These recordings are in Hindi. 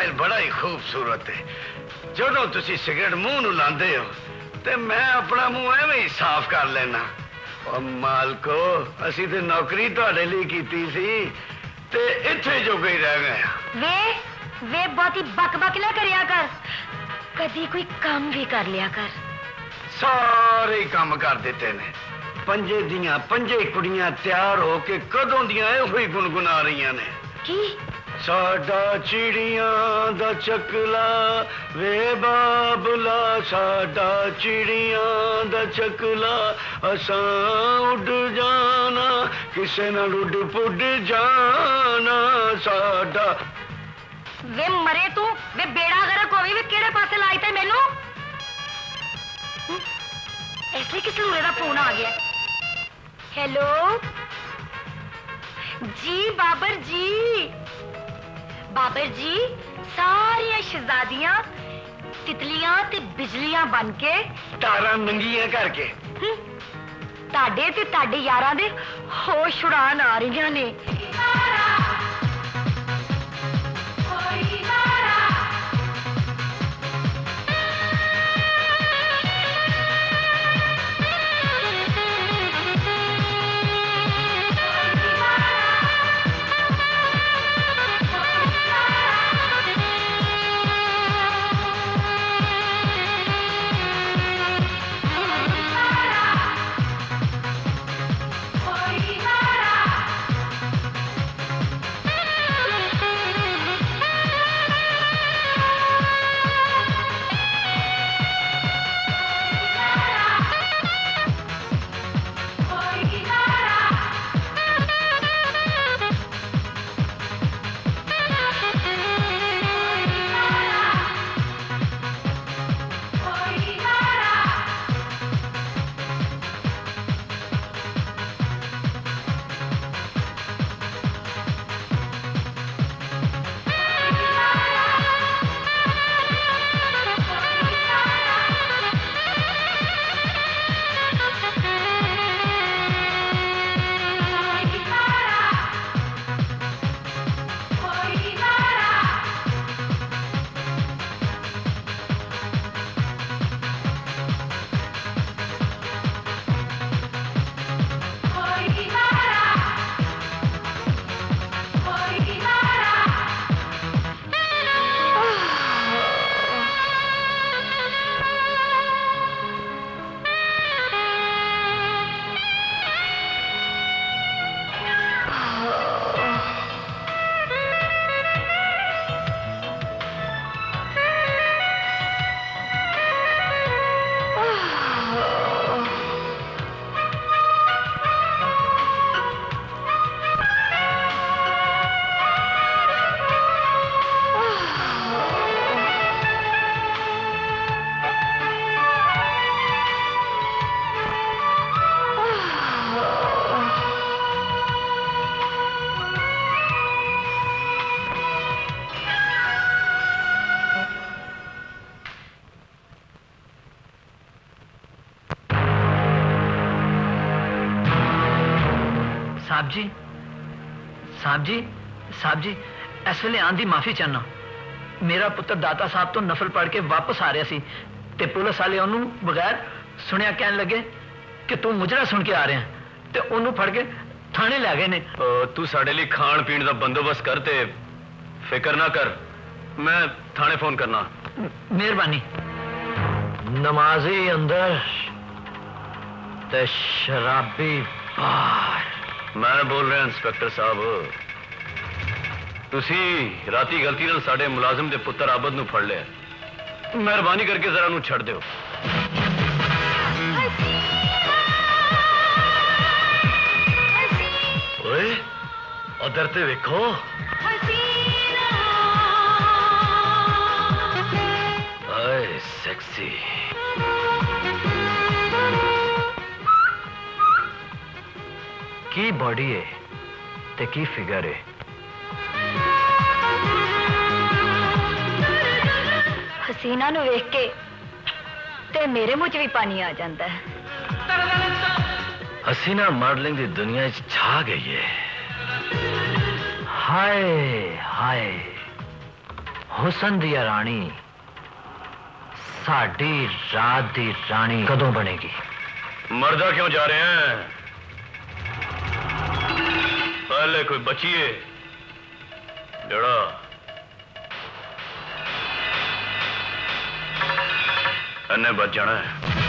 स्टाइल बड़ा ही खूबसूरत है। जो तुम सिगरेट मुँह लाते हो तो मैं अपना मुँह एवं ही साफ़ कर लेना और मालको असी तो नौकरी थोड़े लिए की इतने जो कोई रह गए वे वे बहुत ही बक बक ना कर। कभी कोई काम भी कर लिया कर। सारे काम कर देते ने। पंजे दिया पंजे कुड़िया तैयार होके कदों दिया गुनगुना रही ने। की? ਦੀਆਂ ਇਹੋ ਹੀ ਗੁੰਗੁਣਾ ਰਹੀਆਂ ਨੇ ਕੀ ਸਾਡਾ ਚਿੜੀਆਂ ਦਾ ਚਕਲਾ ਵੇ ਬਾਬਲਾ ਸਾਡਾ ਚਿੜੀਆਂ ਦਾ ਚਕਲਾ ਅਸਾਂ ਉੱਡ ਜਾਣਾ ਕਿਸੇ ਨਾਲ ਉੱਡ ਪੁੱਡ ਜਾਣਾ ਸਾਡਾ ਵੇ ਮਰੇ ਤੂੰ ਵੇ ਬੇੜਾ ਗਰਕ ਹੋਵੇ ਵੇ ਕਿਹੜੇ ਪਾਸੇ ਲਾਈ ਤੇ ਮੈਨੂੰ ਹਮ, ਇਸ ਲਈ ਕਿਸ ਲੂਰੇ ਦਾ ਫੋਨ ਆ ਗਿਆ ਹੈਲੋ ਜੀ ਬਾਬਰ ਜੀ ਬਾਬਰ ਜੀ ਸਾਰੀਆਂ ਸ਼ਹਿਜ਼ਾਦੀਆਂ ਤਿਤਲੀਆਂ ਤੇ ਬਿਜਲੀਆਂ ਬਣ ਕੇ ਤਾਰਾਂ ਨੰਗੀਆਂ ਕਰਕੇ ਹਮ, ਤੁਹਾਡੇ ਤੇ ਤੁਹਾਡੇ ਯਾਰਾਂ ਦੇ ਹੋਸ਼ ਉਡਾਣ ਆ ਰਹੀਆਂ ਨੇ ਸਾਹਿਬ ਜੀ ਸਾਹਿਬ ਜੀ ਸਾਹਿਬ ਜੀ ਇਸ ਵੇਲੇ ਆਉਣ ਦੀ ਮਾਫੀ ਚਾਹਨਾ ਮੇਰਾ ਪੁੱਤਰ ਦਾਤਾ ਸਾਹਿਬ ਤੋਂ ਨਫਲ ਪੜ ਕੇ ਵਾਪਸ ਆ ਰਿਹਾ ਸੀ ਤੇ ਪੁਲਿਸ ਵਾਲੇ ਉਹਨੂੰ ਬਗੈਰ ਸੁਣਿਆ ਕਹਿਣ ਲੱਗੇ ਕਿ ਤੂੰ ਮੁਜਰਾ ਸੁਣ ਕੇ ਆ ਰਿਹਾ ਤੇ ਉਹਨੂੰ ਫੜ ਕੇ ਥਾਣੇ ਲੈ ਗਏ ਨੇ ਅਹ ਤੂੰ ਸਾਡੇ ਲਈ ਖਾਣ ਪੀਣ ਦਾ ਬੰਦੋਬਸਤ ਕਰ ਤੇ ਫਿਕਰ ਨਾ ਕਰ ਮੈਂ ਥਾਣੇ ਫੋਨ ਕਰਨਾ ਮ- ਮਿਹਰਬਾਨੀ ਨਮਾਜ਼ੀ ਅੰਦਰ ਤੇ ਸ਼ਰਾਬੀ ਬਾਹਰ ਮੈਂ ਬੋਲ ਰਿਹਾ ਇੰਸਪੈਕਟਰ ਸਾਹਿਬ ਤੁਸੀਂ ਰਾਤੀ ਗਲਤੀ ਨਾਲ ਸਾਡੇ ਮੁਲਾਜ਼ਮ ਦੇ ਪੁੱਤਰ ਆਬਦ ਨੂੰ ਫੜ ਲਿਆ ਮਿਹਰਬਾਨੀ ਕਰਕੇ ਜ਼ਰਾ ਨੂੰ ਛੱਡ ਦਿਓ ਓਏ ਉਧਰ ਤੇ ਵੇਖੋ ਓਏ ਸੈਕਸੀ की बॉडी है ते की फिगर है। हसीना नु वेख के ते मेरे मुझ भी पानी आ जाता है। हसीना मॉडलिंग की दुनिया छा गई है। हाय हाय हुसन दी रानी साड़ी रात दी रानी कदों बनेगी? मर्दा क्यों जा रहे हैं? पहले कोई बचिए। जड़ा अन्ने बच जाना है।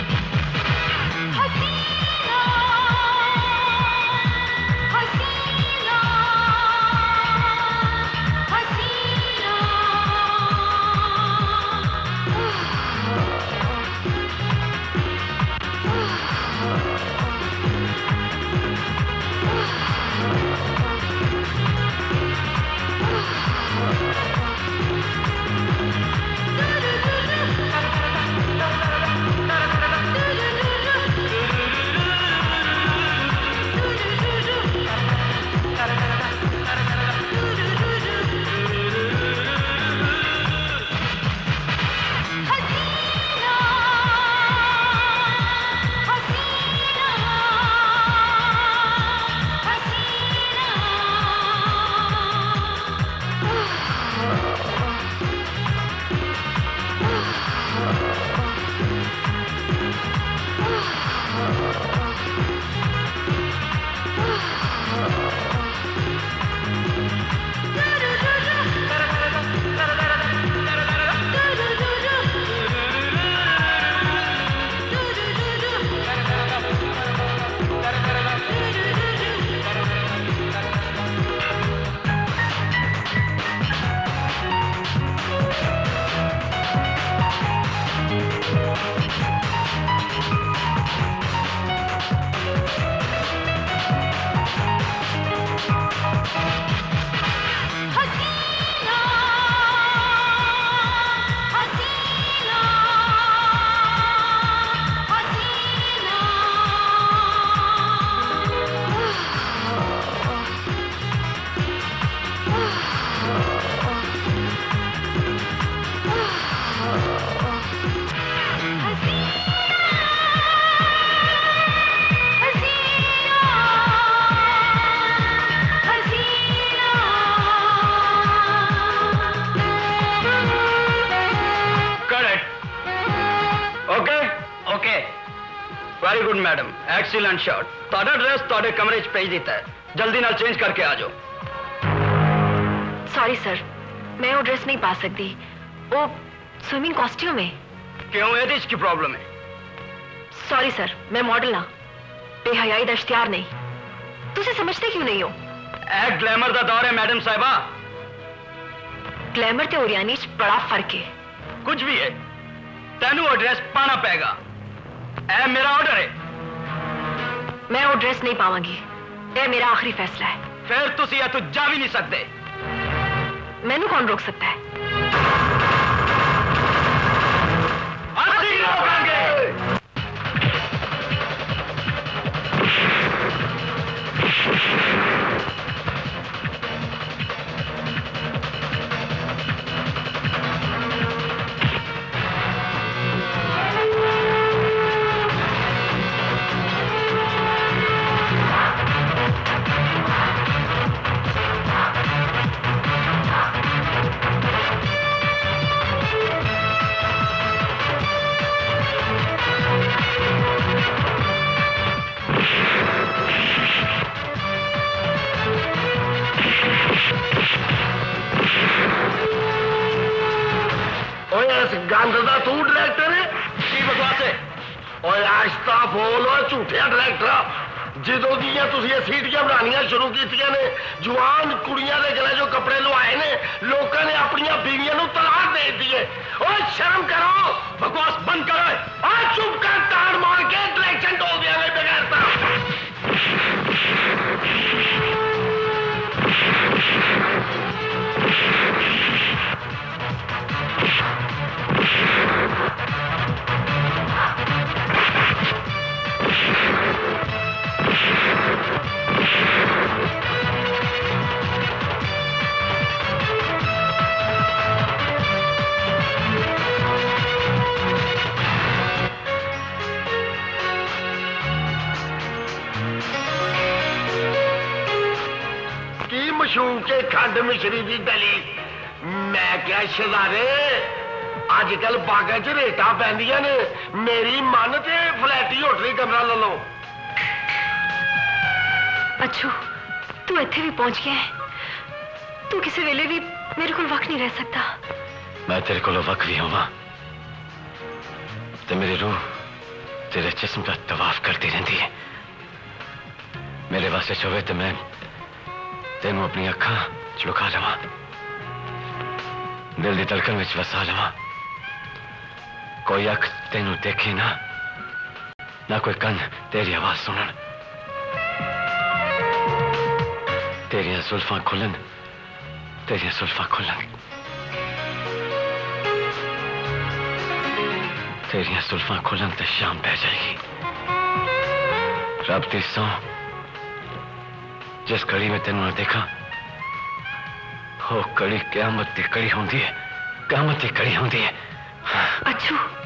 ਐਕਸੀਲੈਂਟ ਸ਼ਾਟ ਤੁਹਾਡਾ ਡਰੈਸ ਤੁਹਾਡੇ ਕਮਰੇ 'ਚ ਭੇਜ ਦਿੱਤਾ ਹੈ ਜਲਦੀ ਨਾਲ ਚੇਂਜ ਕਰਕੇ ਆ ਜਾਓ सॉरी सर मैं वो ड्रेस नहीं पा सकती वो स्विमिंग कॉस्ट्यूम है ਕਿਉਂ ਇਹਦੇ 'ਚ ਕੀ ਪ੍ਰੋਬਲਮ ਹੈ सॉरी सर मैं मॉडल ना बेहयाई दा इश्तिहार नहीं तुझे समझते क्यों नहीं हो ਇਹ ਗਲੈਮਰ ਦਾ ਦੌਰ ਹੈ ਮੈਡਮ ਸਾਹਿਬਾ ग्लैमर ते ओरियानी च बड़ा फर्क है ਕੁਝ ਵੀ ਹੈ ਤੈਨੂੰ ਉਹ ਡਰੈਸ ਪਾਣਾ ਪੈਗਾ ਇਹ ਮੇਰਾ ਆਰਡਰ ਹੈ मैं वो ड्रेस नहीं पावगी यह मेरा आखिरी फैसला है। फिर तुम या तो जा भी नहीं सकते मैनू कौन रोक सकता है? ਅਸੀਂ ਰੋਕਾਂਗੇ ਓਏ ਇਸ ਗੰਦ ਦਾ ਤੂੰ ਡਾਇਰੈਕਟਰ ਹੈ ਕੀ ਬਕਵਾਸ ਹੈ ਓਏ ਅੱਜ ਤਾਂ ਬੋਲ ਓਏ ਝੂਠਿਆ ਡਾਇਰੈਕਟਰ ਜਦੋਂ ਦੀਆਂ ਤੁਸੀਂ ਇਹ ਸੀਟੀਆਂ ਬਣਾਉਣੀਆਂ ਸ਼ੁਰੂ ਕੀਤੀਆਂ ਨੇ ਜਵਾਨ ਕੁੜੀਆਂ ਦੇ ਗਲੇ ਜੋ ਕੱਪੜੇ ਲਵਾਏ ਨੇ ਲੋਕਾਂ ਨੇ ਆਪਣੀਆਂ ਬੀਵੀਆਂ ਨੂੰ ਤਲਾਕ ਦੇ ਦਿੱਤੀ ਹੈ ਓਏ ਸ਼ਰਮ ਕਰੋ ਬਕਵਾਸ ਬੰਦ ਕਰੋ ਆ ਚੁੱਪ ਕਰ ਤਾੜ ਮਾਰ ਕੇ ਡਾਇਰੈਕਸ਼ਨ ਢੋਲ ਦਿਆਂਗੇ ਬਗੈਰ ਤਾਂ मशहूर के खंड मिश्री की गली मैं क्या शजारे ਅੱਜ ਕੱਲ ਬਾਗਾਂ 'ਚ ਰੇਟਾਂ ਪੈਂਦੀਆਂ ਨੇ ਮੇਰੀ ਮਨ ਤੇ ਫਲੈਟੀ ਹੋਟਲੀ ਕਮਰਾ ਲੈ ਲਓ ਅੱਛੂ ਤੂੰ ਇੱਥੇ ਵੀ ਪਹੁੰਚ ਗਿਆ ਹੈ ਤੂੰ ਕਿਸੇ ਵੇਲੇ ਵੀ ਮੇਰੇ ਕੋਲ ਵਕਤ ਨਹੀਂ ਰਹਿ ਸਕਦਾ मैं तेरे को वक्त भी होवा तो मेरी रूह तेरे जिस्म का तवाफ करती रहती है मेरे वास्ते चोवे तो मैं तेनू अपनी अखा च लुका लवा दिल की धड़कन में वसा लवा कोई अख तेनू देखे ना ना कोई कन तेरी आवाज़ सुनन तेरिया जुल्फा खुलन तेरिया जुल्फा खुलन तेरिया जुल्फा खुलन तो शाम पै जाएगी रब दी सौ जिस घड़ी में तेनू देखा वो कड़ी क्यामत की कड़ी होंगी है क्यामत की कड़ी होंगी है अच्छा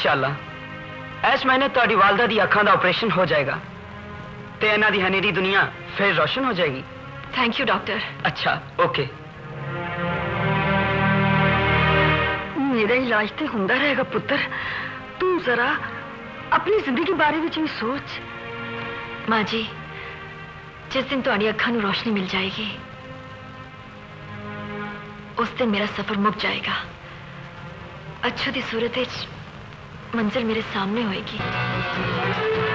ਇਨਸ਼ਾਅੱਲਾ ਇਸ ਮਹੀਨੇ ਤੁਹਾਡੀ ਵਾਲਦਾ ਦੀ ਅੱਖਾਂ ਦਾ ਆਪਰੇਸ਼ਨ ਹੋ ਜਾਏਗਾ ਤੇ ਇਹਨਾਂ ਦੀ ਹਨੇਰੀ ਦੁਨੀਆ ਫਿਰ ਰੋਸ਼ਨ ਹੋ ਜਾਏਗੀ ਥੈਂਕ ਯੂ ਡਾਕਟਰ ਅੱਛਾ ਓਕੇ ਮੇਰਾ ਇਲਾਜ ਤੇ ਹੁੰਦਾ ਰਹੇਗਾ ਪੁੱਤਰ ਤੂੰ ਜ਼ਰਾ ਆਪਣੀ ਜ਼ਿੰਦਗੀ ਬਾਰੇ ਵਿੱਚ ਵੀ ਸੋਚ ਮਾਂ ਜੀ ਜਿਸ ਦਿਨ ਤੁਹਾਡੀ ਅੱਖਾਂ ਨੂੰ ਰੋਸ਼ਨੀ ਮਿਲ ਜਾਏਗੀ ਉਸ ਦਿਨ ਮੇਰਾ ਸਫ਼ਰ ਮੁੱਕ ਜਾਏਗਾ ਅੱਛੂ ਦੀ मंजिल मेरे सामने होएगी।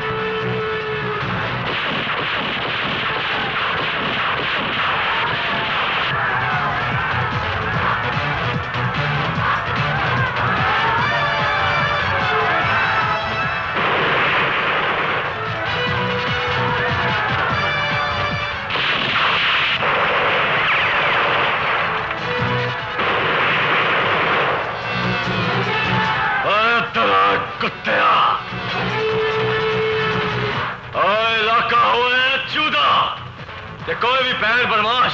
ਤੇ ਕੋਈ ਵੀ ਭੈਣ ਬਦਮਾਸ਼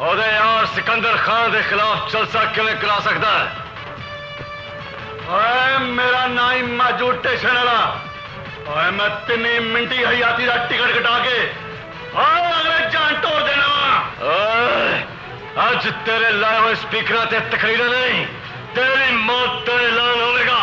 ਉਹਦੇ ਯਾਰ ਸਿਕੰਦਰ ਖਾਨ ਦੇ ਖਿਲਾਫ ਜਲਸਾ ਕਿਵੇਂ ਕਰਾ ਸਕਦਾ ਹੈ ਓਏ ਮੇਰਾ ਨਾਂ ਹੀ ਮਾਜੂ ਸਟੇਸ਼ਨ ਵਾਲਾ ਓਏ ਮੈਂ ਤਿੰਨੇ ਮਿੰਟੀ ਹਯਾਤੀ ਦਾ ਟਿਕਟ ਕਟਾ ਕੇ ਓਏ ਅਗਲੇ ਜਾਨ ਤੋੜ ਦੇਣਾ ਵਾ। ਓਏ ਅੱਜ ਤੇਰੇ ਲਾਏ ਹੋਏ ਸਪੀਕਰਾਂ ਤੇ ਤਕਰੀਰਾਂ ਨਹੀਂ ਤੇਰੀ ਮੌਤ ਦਾ ਐਲਾਨ ਹੋਵੇਗਾ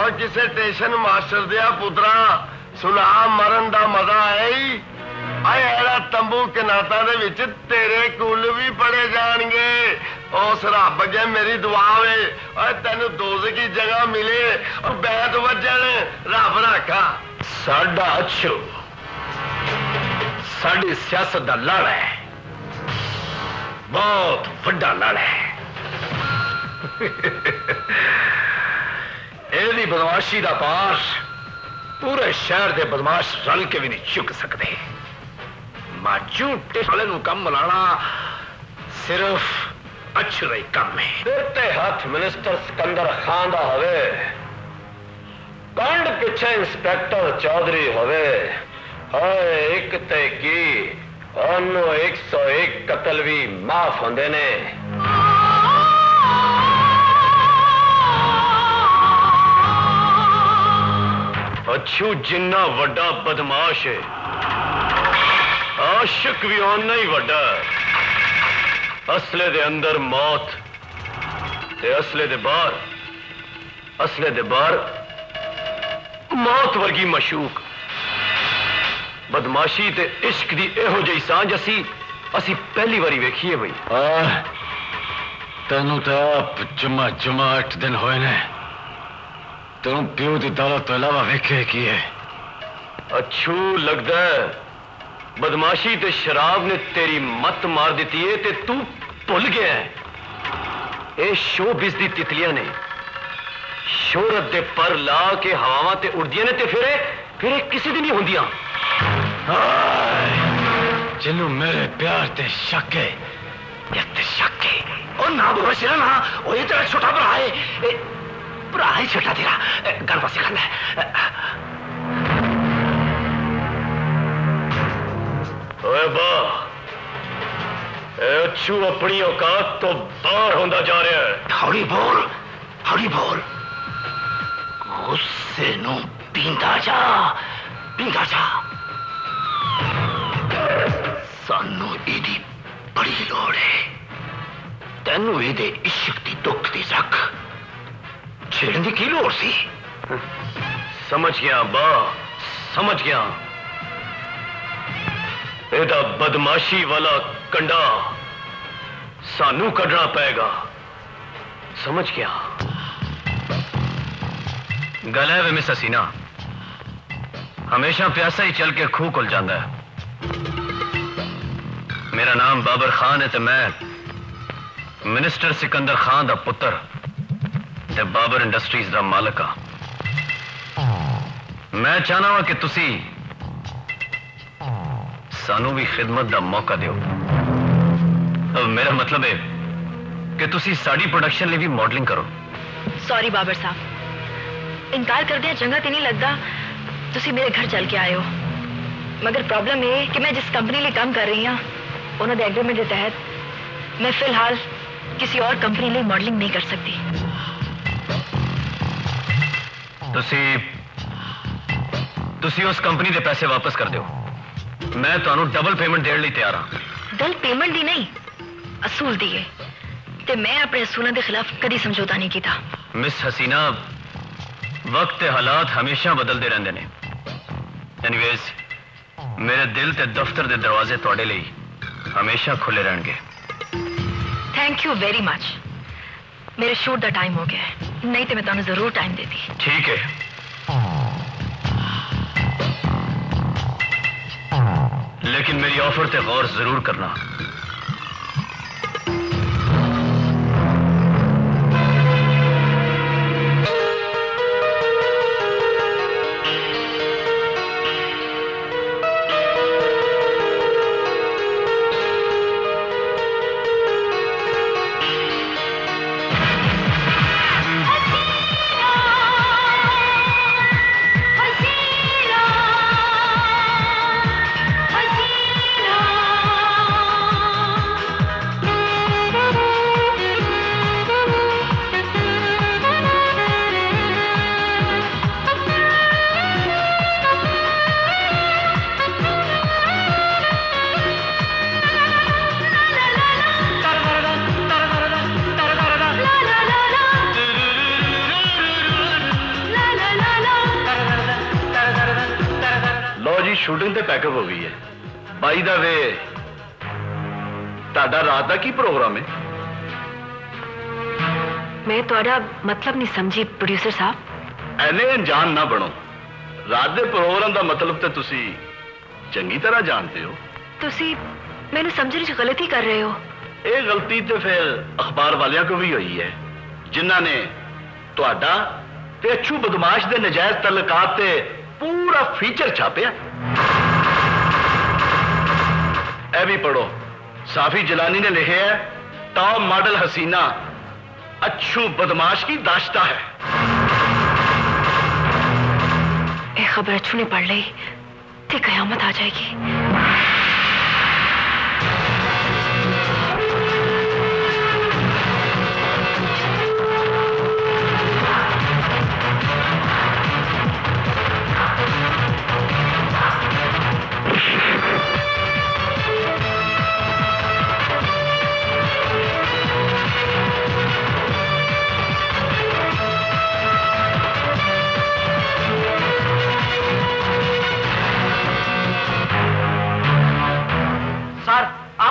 ਔਰ ਕਿਸੇ ਸਟੇਸ਼ਨ ਮਾਸਟਰ ਦਿਆ ਪੁੱਤਰਾ ਸੁਨਾ ਮਰਨ ਦਾ ਮਜ਼ਾ ਹੈ ਹੀ ਆਏ ਇਹਦਾ ਤੰਬੂ ਕਿਨਾਤਾ ਦੇ ਵਿੱਚ ਤੇਰੇ ਕੁੱਲ ਵੀ ਪੜੇ ਜਾਣਗੇ ਉਸ ਰੱਬ ਅੱਗੇ ਮੇਰੀ ਦੁਆ ਵੇ ਓਏ ਤੈਨੂੰ ਦੋਜ਼ਖ ਦੀ ਜਗ੍ਹਾ ਮਿਲੇ ਔਰ ਬੈਤ ਵੱਜਣ ਰੱਬ ਰਾਖਾ ਸਾਡਾ ਅਛੂ ਸਾਡੀ ਸਿਆਸਤ ਦਾ ਲੜ ਹੈ ਬਹੁਤ ਵੱਡਾ ਲੜ ਹੈ ਇਹਦੀ ਬਦਮਾਸ਼ੀ ਦਾ ਪਾਰ ਪੂਰੇ ਸ਼ਹਿਰ ਦੇ ਬਦਮਾਸ਼ ਰਲ ਕੇ ਵੀ ਨਹੀਂ ਚੁੱਕ ਸਕਦੇ ਮਾਚੂ ਟਿਸ਼ਲੇ ਨੂੰ ਕੰਮ ਲਾਣਾ ਸਿਰਫ ਅਛੂ ਦਾ ਹੀ ਕੰਮ ਹੈ ਦਿੱਤੇ ਹੱਥ ਮਿਨਿਸਟਰ ਸਿਕੰਦਰ ਖਾਨ ਦਾ ਹੋਵੇ ਕੰਡ ਪਿੱਛੇ ਇੰਸਪੈਕਟਰ ਚੌਧਰੀ ਹੋਵੇ ਹਾਏ ਇੱਕ ਤੇ ਕੀ ਉਹਨੂੰ 101 ਕਤਲ ਵੀ ਮਾਫ ਹੁੰਦੇ ਨੇ ਅਛੂ ਜਿੰਨਾ ਵੱਡਾ ਬਦਮਾਸ਼ ਹੈ ਆਸ਼ਿਕ ਵੀ ਓਨਾ ਹੀ ਵੱਡਾ ਹੈ। ਅਸਲੇ ਦੇ ਅੰਦਰ ਮੌਤ ਤੇ ਅਸਲੇ ਦੇ ਬਾਹਰ ਅਸਲੇ ਦੇ ਬਾਹਰ ਮੌਤ ਵਰਗੀ ਮਸ਼ੂਕ ਬਦਮਾਸ਼ੀ ਤੇ ਇਸ਼ਕ ਦੀ ਇਹੋ ਜਿਹੀ ਸਾਂਝ ਅਸੀਂ ਅਸੀਂ ਪਹਿਲੀ ਵਾਰੀ ਵੇਖੀਏ ਬਈ ਆ ਤੈਨੂੰ ਤਾਂ ਆਪ ਜਮਾ ਜਮਾ ਅੱਠ ਦਿਨ ਹੋਏ ਨੇ ਤੂੰ ਪਿਓ ਦੀ ਦੌਲਤ ਤੋਂ ਇਲਾਵਾ ਵੇਖੇ ਕੀ ਹੈ ਅਛੂ ਲੱਗਦਾ ਹੈ ਬਦਮਾਸ਼ੀ ਤੇ ਸ਼ਰਾਬ ਨੇ ਤੇਰੀ ਮੱਤ ਮਾਰ ਦਿੱਤੀ ਏ ਤੇ ਤੂੰ ਭੁੱਲ ਗਿਆ ਹੈ। ਇਹ ਸ਼ੋਬਿਸ ਦੀ ਤਿਤਲੀਆਂ ਨੇ ਸ਼ੋਹਰਤ ਦੇ ਪਰ ਲਾ ਕੇ ਹਵਾਵਾਂ ਤੇ ਉੜਦੀਆਂ ਨੇ ਤੇ ਫਿਰ ਇਹ ਫਿਰ ਇਹ ਕਿਸੇ ਦੀ ਨਹੀਂ ਹੁੰਦੀਆਂ ਜਿਹਨੂੰ ਮੇਰੇ ਪਿਆਰ ਤੇ ਸ਼ੱਕ ਹੈ ਇਹ ਤੇ ਸ਼ੱਕ ਹੈ ਉਹ ਨਾ ਬੋਲ ਨਾ ਉਹ ਇਹ ਤੇਰਾ ਛੋਟਾ ਭਰਾ ਹੈ प्रहायशटा तेरा गर्व से खाना ओए बा अच्छू अपनी औकात तो बाहर होता जा रहा है हौली बोल हौली बोल गुस्से नु पींदा जा पींदा जा सानू इदी बड़ी लोड़ है तेनू इहदे इश्क दी दुख दी रख छिड़ंदी की लोर सी। समझ गया, बा, समझ गया। एदा बदमाशी वाला कंडा सानू कड़ना पेगा समझ गया। गल है वे मिस असीना हमेशा प्यासा ही चल के खूह खुल जाता है। मेरा नाम बाबर खान है तो मैं मिनिस्टर सिकंदर खान का पुत्र। ਤੇ ਬਾਬਰ ਇੰਡਸਟਰੀਜ਼ ਦਾ ਮਾਲਕ ਹਾਂ ਮੈਂ ਚਾਹਨਾ ਹਾਂ ਕਿ ਤੁਸੀਂ ਸਾਨੂੰ ਵੀ ਖਿਦਮਤ ਦਾ ਮੌਕਾ ਦਿਓ ਅਹ ਮੇਰਾ ਮਤਲਬ ਹੈ ਕਿ ਤੁਸੀਂ ਸਾਡੀ ਪ੍ਰੋਡਕਸ਼ਨ ਲਈ ਵੀ ਮਾਡਲਿੰਗ ਕਰੋ ਸੌਰੀ ਬਾਬਰ ਸਾਹਿਬ ਇਨਕਾਰ ਕਰਦਿਆਂ ਚੰਗਾ ਤੇ ਨਹੀਂ ਲੱਗਦਾ ਤੁਸੀਂ ਮੇਰੇ ਘਰ ਚੱਲ ਕੇ ਆਏ ਹੋ ਮਗਰ ਪ੍ਰੋਬਲਮ ਇਹ ਹੈ ਕਿ ਮੈਂ ਜਿਸ ਕੰਪਨੀ ਲਈ ਕੰਮ ਕਰ ਰਹੀ ਹਾਂ ਉਹਨਾਂ ਦੇ ਐਗਰੀਮੈਂਟ ਦੇ ਤਹਿਤ ਮੈਂ ਫਿਲਹਾਲ ਕਿਸੇ ਹੋਰ ਕੰਪਨੀ ਲਈ ਮਾਡਲਿੰਗ ਨਹੀਂ ਕਰ ਸਕਦੀ ਤੁਸੀਂ ਤੁਸੀਂ ਉਸ ਕੰਪਨੀ ਦੇ ਪੈਸੇ ਵਾਪਸ ਕਰ ਦਿਓ ਮੈਂ ਤੁਹਾਨੂੰ ਡਬਲ ਪੇਮੈਂਟ ਦੇਣ ਲਈ ਤਿਆਰ ਹਾਂ ਗੱਲ ਪੇਮੈਂਟ ਦੀ ਨਹੀਂ ਅਸੂਲ ਦੀ ਹੈ ਤੇ ਮੈਂ ਆਪਣੇ ਅਸੂਲਾਂ ਦੇ ਖਿਲਾਫ ਕਦੀ ਸਮਝੌਤਾ ਨਹੀਂ ਕੀਤਾ ਮਿਸ ਹਸੀਨਾ ਵਕਤ ਤੇ ਹਾਲਾਤ ਹਮੇਸ਼ਾ ਬਦਲਦੇ ਰਹਿੰਦੇ ਨੇ ਐਨੀਵੇਜ਼ ਮੇਰੇ ਦਿਲ ਤੇ ਦਫ਼ਤਰ ਦੇ ਦਰਵਾਜ਼ੇ ਤੁਹਾਡੇ ਲਈ ਹਮੇਸ਼ਾ ਖੁੱਲੇ ਰਹਿਣਗੇ ਥੈਂਕ ਯੂ ਵੈਰੀ ਮੱਚ मेरे शूट का टाइम हो गया है। नहीं तो मैं तुम्हें ज़रूर टाइम देती। ठीक है। लेकिन मेरी ऑफ़र से गौर ज़रूर करना। ਸ਼ੂਟਿੰਗ ਤੇ ਪੈਕਅਪ ਹੋ ਗਈ ਹੈ ਬਾਈ ਦਾ ਵੇ ਤੁਹਾਡਾ ਰਾਤ ਦਾ ਕੀ ਪ੍ਰੋਗਰਾਮ ਹੈ ਮੈਂ ਤੁਹਾਡਾ ਮਤਲਬ ਨਹੀਂ ਸਮਝੀ ਪ੍ਰੋਡਿਊਸਰ ਸਾਹਿਬ ਐਨੇ ਅਣਜਾਣ ਨਾ ਬਣੋ ਰਾਤ ਦੇ ਪ੍ਰੋਗਰਾਮ ਦਾ ਮਤਲਬ ਤੇ ਤੁਸੀਂ ਚੰਗੀ ਤਰ੍ਹਾਂ ਜਾਣਦੇ ਹੋ ਤੁਸੀਂ ਮੈਨੂੰ ਸਮਝਣ 'ਚ ਗਲਤੀ ਕਰ ਰਹੇ ਹੋ ਇਹ ਗਲਤੀ ਤੇ ਫਿਰ ਅਖਬਾਰ ਵਾਲਿਆਂ ਕੋ ਵੀ ਹੋਈ ਹੈ ਜਿਨ੍ਹਾਂ ਨੇ ਤੁਹਾਡਾ ਤੇ ਅਛੂ ਬਦਮਾਸ਼ ਦੇ ਨਜਾਇਜ਼ ਤਲਕਾਤ ਤੇ ਪੂਰਾ ਫੀਚਰ ਛਾਪਿਆ ਇਹ भी पढ़ो। साफी जलानी ने लिखे है टॉप मॉडल हसीना, अच्छू बदमाश की दाश्ता है। खबर अच्छू ने पढ़ ली थी कयामत आ जाएगी।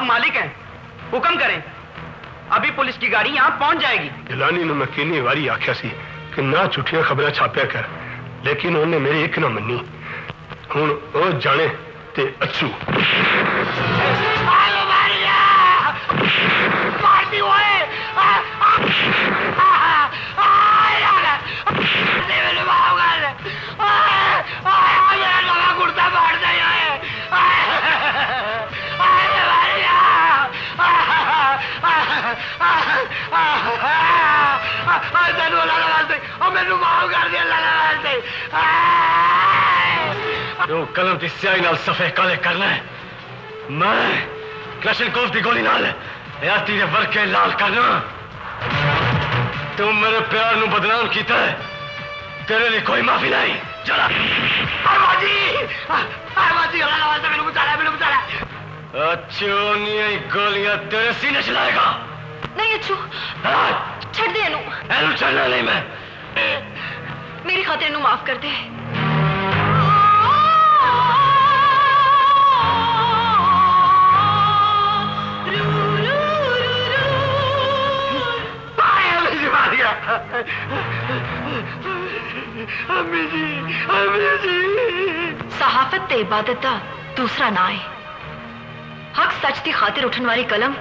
आप मालिक हैं। हुक्म करें। अभी पुलिस की गाड़ी यहाँ पहुँच जाएगी। दिलानी ने मकीनी वारी आख्या सी कि ना झूठिया खबर छापे कर लेकिन उन्होंने मेरी एक ना मनी हूँ वो जाने ते अच्छू। कुर्ता ਲੇਕਿਨ ਉਹਨੇ ਮੇਰੀ ਇੱਕ ਨਾ ਮੰਨੀ ਹੁਣ ਉਹ ਜਾਣੇ ਤੇ ਅਛੂ ਜੋ ਕਲਮ ਦੀ ਸਿਆਹੀ ਨਾਲ ਸਫੇ ਕਾਲੇ ਕਰਨਾ ਹੈ ਮੈਂ ਕਲਸ਼ਨਕੋਫ ਦੀ ਗੋਲੀ ਨਾਲ ਯਾਤੀ ਦੇ ਵਰਕੇ ਲਾਲ ਕਰਨਾ ਤੂੰ ਮੇਰੇ ਪਿਆਰ ਨੂੰ ਬਦਨਾਮ ਕੀਤਾ ਹੈ ਤੇਰੇ ਲਈ ਕੋਈ ਮਾਫੀ ਨਹੀਂ ਚਲਾ ਅੱਛੋ ਨਹੀਂ ਗੋਲੀਆਂ ਤੇਰੇ ਸੀਨੇ ਚ ਲਾਏਗਾ ਨਹੀਂ नहीं अच्छू हाँ। छड़ दे अनु। अनु तो छड़ना नहीं मैं। मेरी खातिर अनु माफ़ कर दे। अम्मी जी, अम्मी जी। सहाफत इबादत का दूसरा ना है। हक सच की खातिर उठन वाली कलम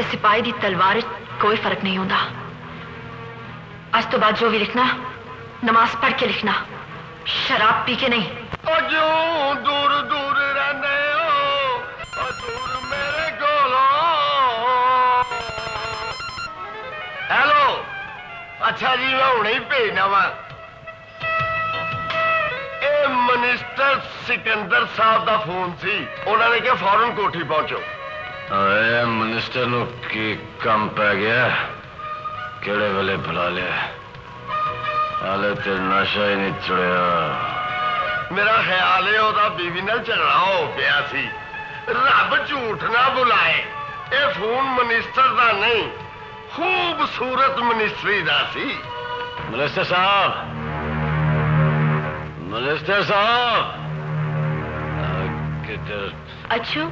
ਤੇ ਸਿਪਾਹੀ ਦੀ ਤਲਵਾਰ 'ਚ ਕੋਈ ਫਰਕ ਨਹੀਂ ਹੁੰਦਾ ਅੱਜ ਤੋਂ ਬਾਅਦ ਜੋ ਵੀ ਲਿਖਣਾ ਨਮਾਜ਼ ਪੜ੍ਹ ਕੇ ਲਿਖਣਾ ਸ਼ਰਾਬ ਪੀ ਕੇ ਨਹੀਂ ਉਹ ਜੋ ਦੂਰ ਦੂਰ ਰਹਿੰਦੇ ਹੋ ਉਹ ਦੂਰ ਮੇਰੇ ਕੋਲੋਂ ਹੈਲੋ ਅੱਛਾ ਜੀ ਮੈਂ ਹੁਣੇ ਹੀ ਭੇਜਣਾ ਵਾ ਇਹ ਮਿਨਿਸਟਰ ਸਿਕੰਦਰ ਸਾਹਿਬ ਦਾ ਫੋਨ ਸੀ ਉਹਨਾਂ मिनिस्टर की कम पै गया? केड़े वेले बुला लिया? हाले तेर नशा ही नहीं छुड़िया मेरा ख्याल बीवी ने झगड़ा हो गया रब झूठ ना बुलाए। ये फ़ोन मिनिस्टर का नहीं, खूबसूरत मिनिस्ट्री का सी। मिनिस्टर साहब मिनिस्टर साहब। अच्छा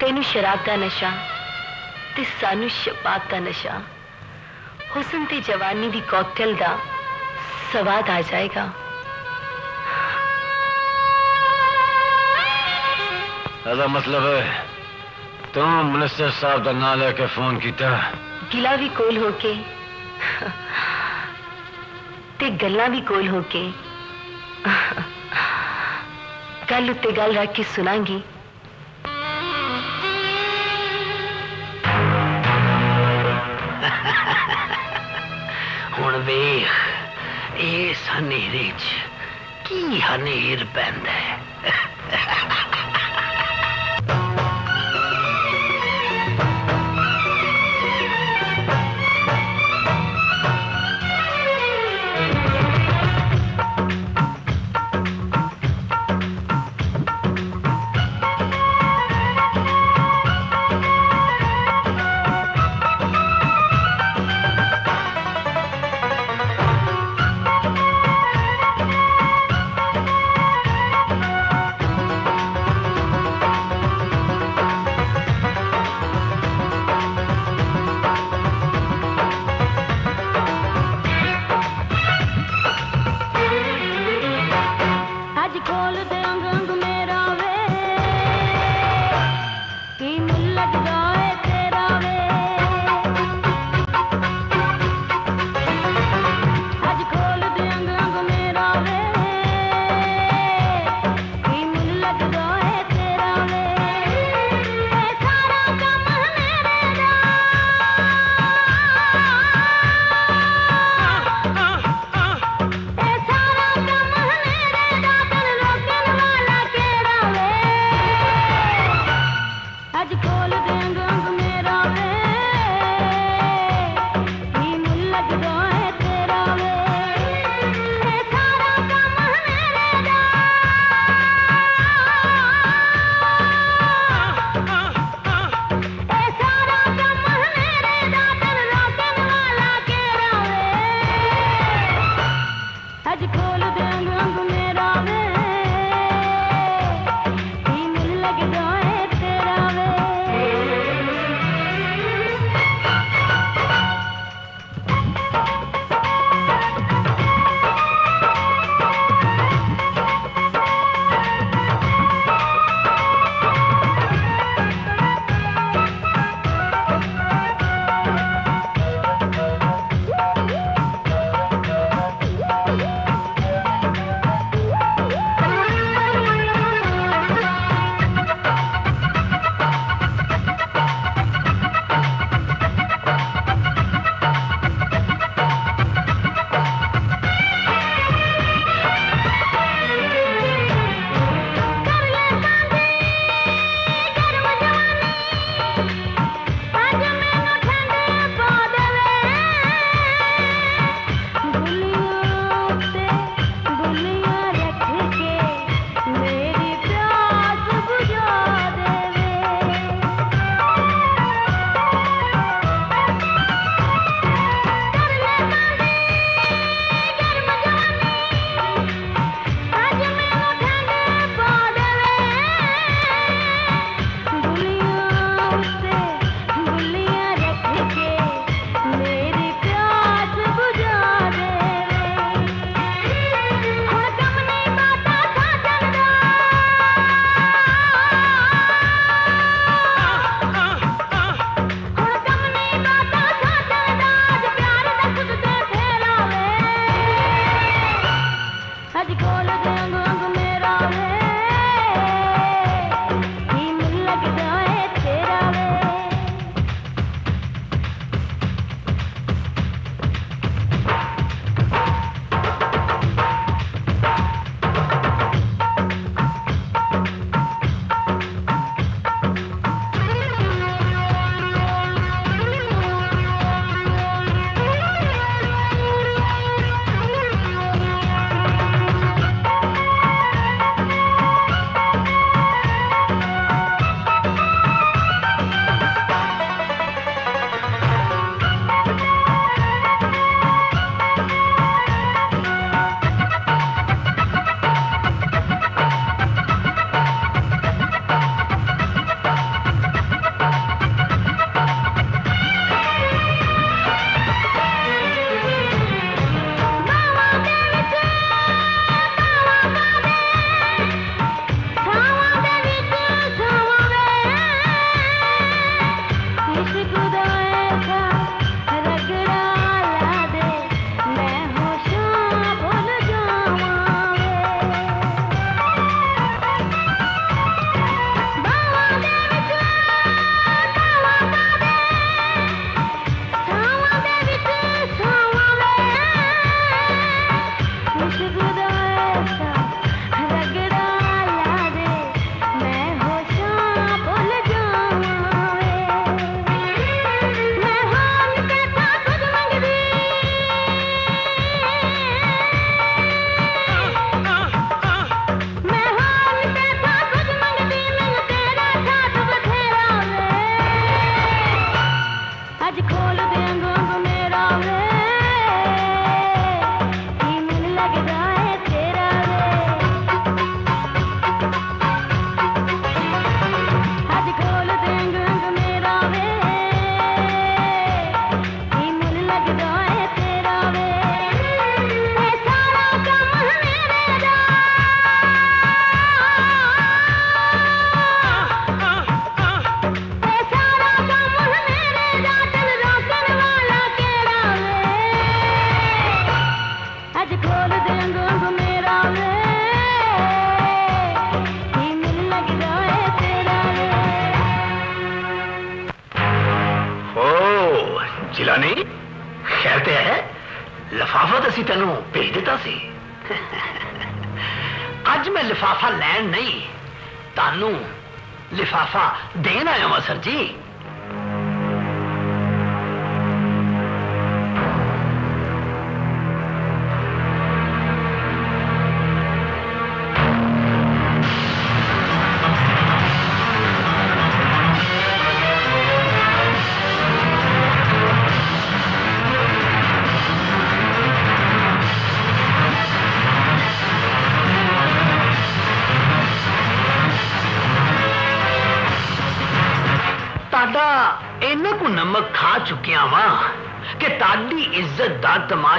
ਤੈਨੂੰ ਸ਼ਰਾਬ ਦਾ ਨਸ਼ਾ ਤੇ ਸਾਨੂੰ ਸ਼ਬਾਬ ਦਾ ਨਸ਼ਾ ਹੁਸਨ ਤੇ ਜਵਾਨੀ ਦੀ ਕਾਕਟੇਲ ਦਾ ਸਵਾਦ ਆ ਜਾਏਗਾ ਇਹਦਾ ਮਤਲਬ ਹੈ ਤੂੰ ਮਿਨਿਸਟਰ ਸਾਹਿਬ ਦਾ ਨਾਂ ਲੈ ਕੇ ਫੋਨ ਕੀਤਾ ਗਿਲਾ ਵੀ ਕੋਲ ਹੋ ਕੇ ਤੇ ਗੱਲਾਂ ਵੀ ਕੋਲ ਹੋ ਕੇ ਗੱਲ ਉੱਤੇ ਗੱਲ ਰੱਖ ਕੇ ਸੁਣਾਂਗੀ वेख इस हनेरे च की हनेर पैंदा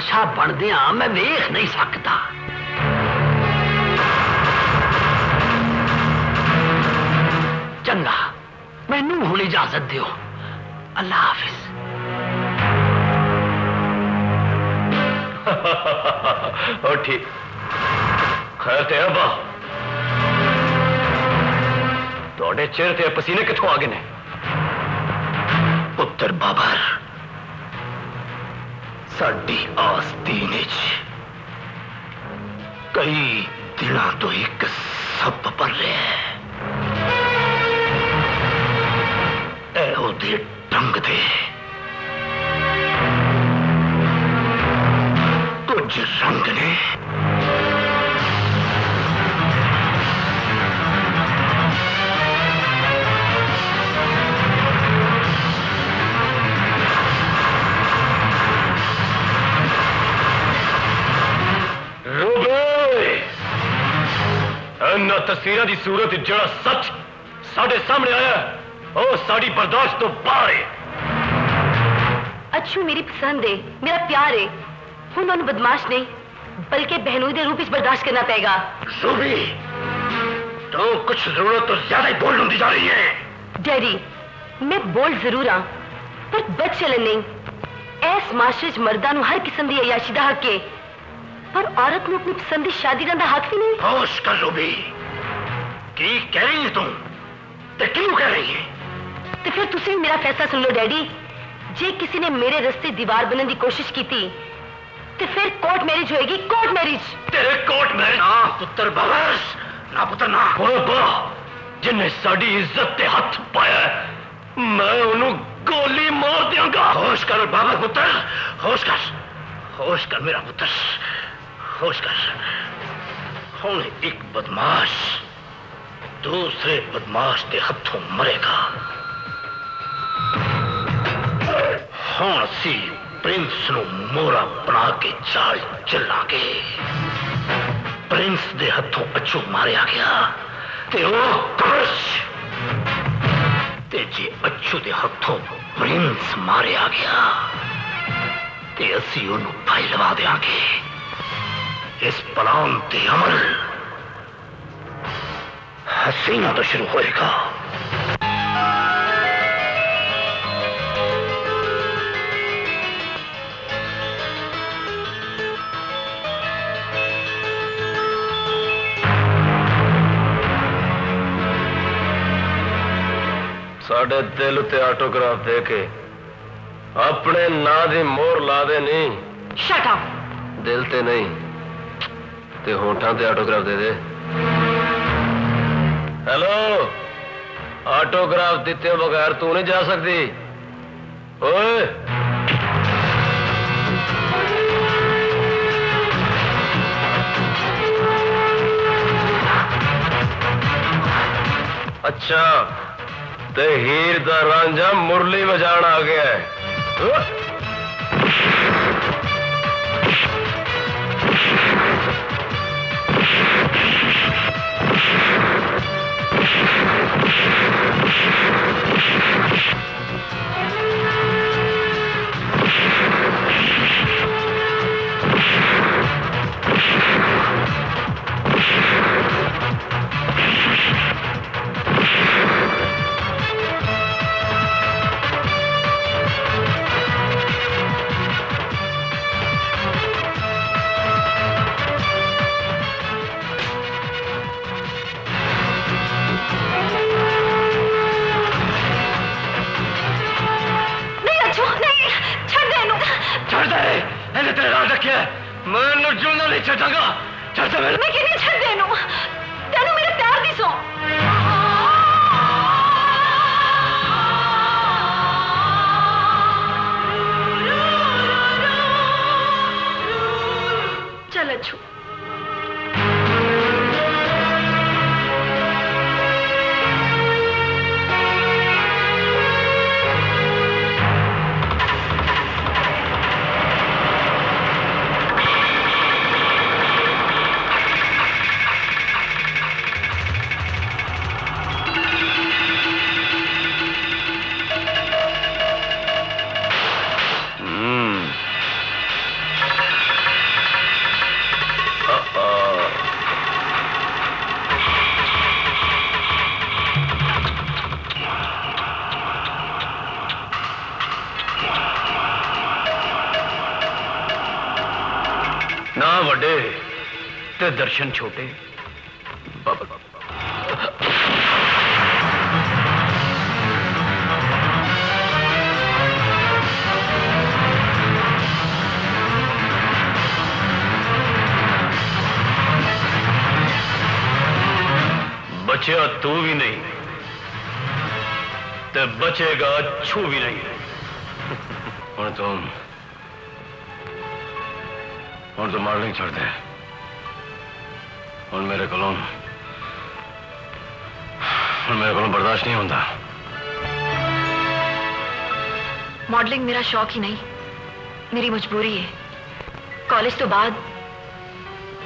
ਦਾ ਤਮਾਸ਼ਾ ਬਣਦਿਆਂ ਮੈਂ ਵੇਖ ਨਹੀਂ ਸਕਦਾ ਚੰਗਾ ਮੈਨੂੰ ਹੁਣ ਇਜਾਜ਼ਤ ਦਿਓ ਅੱਲਾ ਹਾਫਿਜ਼ ਉਹ ਠੀਕ ਖੈਰ ਤੇ ਅੱਬਾ ਤੁਹਾਡੇ ਚਿਹਰੇ ਤੇ ਪਸੀਨੇ ਕਿੱਥੋਂ ਆ ਗਏ ਤਸਵੀਰਾਂ ਦੀ ਸੂਰਤ ਜਿਹੜਾ ਸੱਚ ਸਾਡੇ ਸਾਹਮਣੇ ਆਇਆ ਉਹ ਸਾਡੀ ਬਰਦਾਸ਼ਤ ਤੋਂ ਬਾਹਰ ਹੈ ਅੱਛੂ ਮੇਰੀ ਪਸੰਦ ਹੈ ਮੇਰਾ ਪਿਆਰ ਹੈ ਹੁਣ ਉਹਨੂੰ ਬਦਮਾਸ਼ ਨਹੀਂ बल्कि बहनोई रूप इस बर्दाश्त करना पड़ेगा। रूबी तो कुछ ज़रूरत तो ज़्यादा ही बोल होती जा रही है। डैडी मैं बोल ज़रूर हाँ पर बच चलन नहीं। ऐस माशरे मर्दा हर किस्म की अयाशी का हक है। पर औरत ने अपनी पसंद की शादी का हक भी नहीं। होश कर रूबी। की कह रही है तुम तो क्यों कह रही है? तो फिर तुम मेरा फैसला सुन लो डैडी। जे किसी ने मेरे रस्ते दीवार बनने की कोशिश की थी तो फिर कोर्ट मैरिज होएगी, कोर्ट मैरिज। तेरे कोर्ट मैरिज। ना पुत्र बवर्स ना पुत्र ना बाबा जिन्हें साड़ी इज़्ज़त ते हाथ पाया मैं उन्हें गोली मार दूँगा होश कर बाबा पुत्र, होश कर होश कर मेरा पुत्र, होश कर। हूँ एक बदमाश, दूसरे बदमाश के हथों मरेगा। हूँ असी प्रिंस ਨੂੰ ਮੋਰਾ ਬਣਾ ਕੇ ਚਾਲ ਚੱਲਾਂਗੇ ਪ੍ਰਿੰਸ ਦੇ ਹੱਥੋਂ ਅਛੂ ਮਾਰਿਆ ਗਿਆ ਤੇ ਉਹ ਕ੍ਰਸ਼ ਤੇ ਜੇ ਅਛੂ ਦੇ ਹੱਥੋਂ ਪ੍ਰਿੰਸ ਮਾਰਿਆ ਗਿਆ ਤੇ ਅਸੀਂ ਉਹਨੂੰ ਭਾਈ ਲਵਾ ਦੇਾਂਗੇ ਇਸ ਪਲਾਨ ਤੇ ਅਮਲ ਹਸੀਨਾ ਤੋਂ ਸ਼ੁਰੂ ਹੋਏਗਾ ਸਾਡੇ ਦਿਲ ਉੱਤੇ ਆਟੋਗ੍ਰਾਫ ਦੇ ਕੇ ਆਪਣੇ ਨਾਂ ਦੀ ਮੋਹਰ ਲਾ ਦੇ ਨਹੀਂ ਸ਼ਟ ਅਪ ਦਿਲ ਤੇ ਨਹੀਂ ਤੇ ਹੋਠਾਂ ਤੇ ਆਟੋਗ੍ਰਾਫ ਦੇ ਦੇ ਹੈਲੋ ਆਟੋਗ੍ਰਾਫ ਦਿੱਤੇ ਬਗੈਰ ਤੂੰ ਨਹੀਂ ਜਾ ਸਕਦੀ ਓਏ ਅੱਛਾ ते हीर का रांझा मुरली बजा आ गया है ਅਹ! ਤੈਨੂੰ ਜਿਉਂਦਾ ਨਹੀਂ ਛੱਡਾਂਗਾ ਛੱਡ ਦੇ ਮੈਂ ਕਿਹਨੇ ਛੱਡੇ ਨੂੰ ਤੈਨੂੰ ਮੇਰੇ ਪਿਆਰ ਦੀ ਸੌ ਚੱਲ ਅੱਛੂ दर्शन छोटे। बचेगा तू भी नहीं। ते बचेगा, छू भी नहीं। हूँ तो हूँ तो नहीं छोड़ दे ਕੋਲੋਂ ਹੁਣ ਮੇਰੇ ਕੋਲੋਂ ਬਰਦਾਸ਼ਤ ਨਹੀਂ ਹੁੰਦਾ ਮਾਡਲਿੰਗ ਮੇਰਾ ਸ਼ੌਕ ਹੀ ਨਹੀਂ ਮੇਰੀ ਮਜਬੂਰੀ ਹੈ ਕਾਲਜ ਤੋਂ ਬਾਅਦ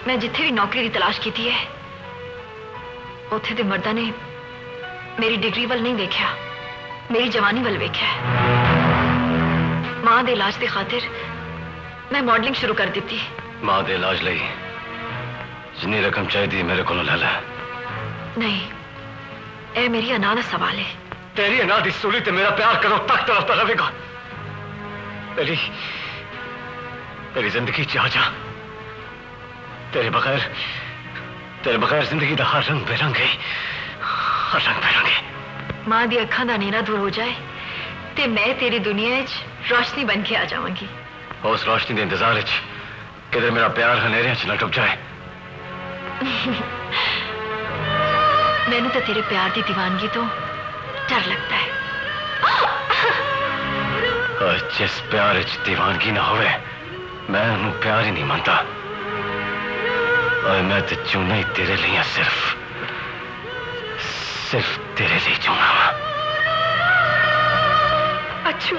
ਮੈਂ ਜਿੱਥੇ ਵੀ ਨੌਕਰੀ ਦੀ ਤਲਾਸ਼ ਕੀਤੀ ਹੈ ਉੱਥੇ ਦੇ ਮਰਦਾਂ ਨੇ ਮੇਰੀ ਡਿਗਰੀ ਵੱਲ ਨਹੀਂ ਵੇਖਿਆ ਮੇਰੀ ਜਵਾਨੀ ਵੱਲ ਵੇਖਿਆ ਮਾਂ ਦੇ ਇਲਾਜ ਦੀ ਖਾਤਰ ਮੈਂ ਮਾਡਲਿੰਗ ਸ਼ੁਰੂ ਕਰ ਦਿੱਤੀ ਮਾਂ ਦੇ ਇਲਾਜ ਲਈ जिनी रकम चाहिए मेरे को लाला नहीं ए मेरी अनाद सवाल है। तेरी अनाद इस सुली ते मेरा प्यार करो तक तरफ़ रहेगा तेरी तेरी ज़िंदगी चाह जा। तेरे बगैर तेरे बगैर ज़िंदगी का हर रंग बेरंग है हर रंग बेरंग। है माँ दी अखा का नीना दूर हो जाए ते मैं तेरी दुनिया रोशनी बन के आ जावगी। उस रोशनी के इंतज़ार किधर मेरा प्यार हनेरिया च न जाए। मैंने तो तेरे प्यार की दीवानगी तो डर लगता है। जिस प्यार दीवानगी ना हो मैं उन्होंने प्यार ही नहीं मानता। और मैं तो चूना ही तेरे लिए सिर्फ़ सिर्फ़ तेरे लिए चूना अच्छू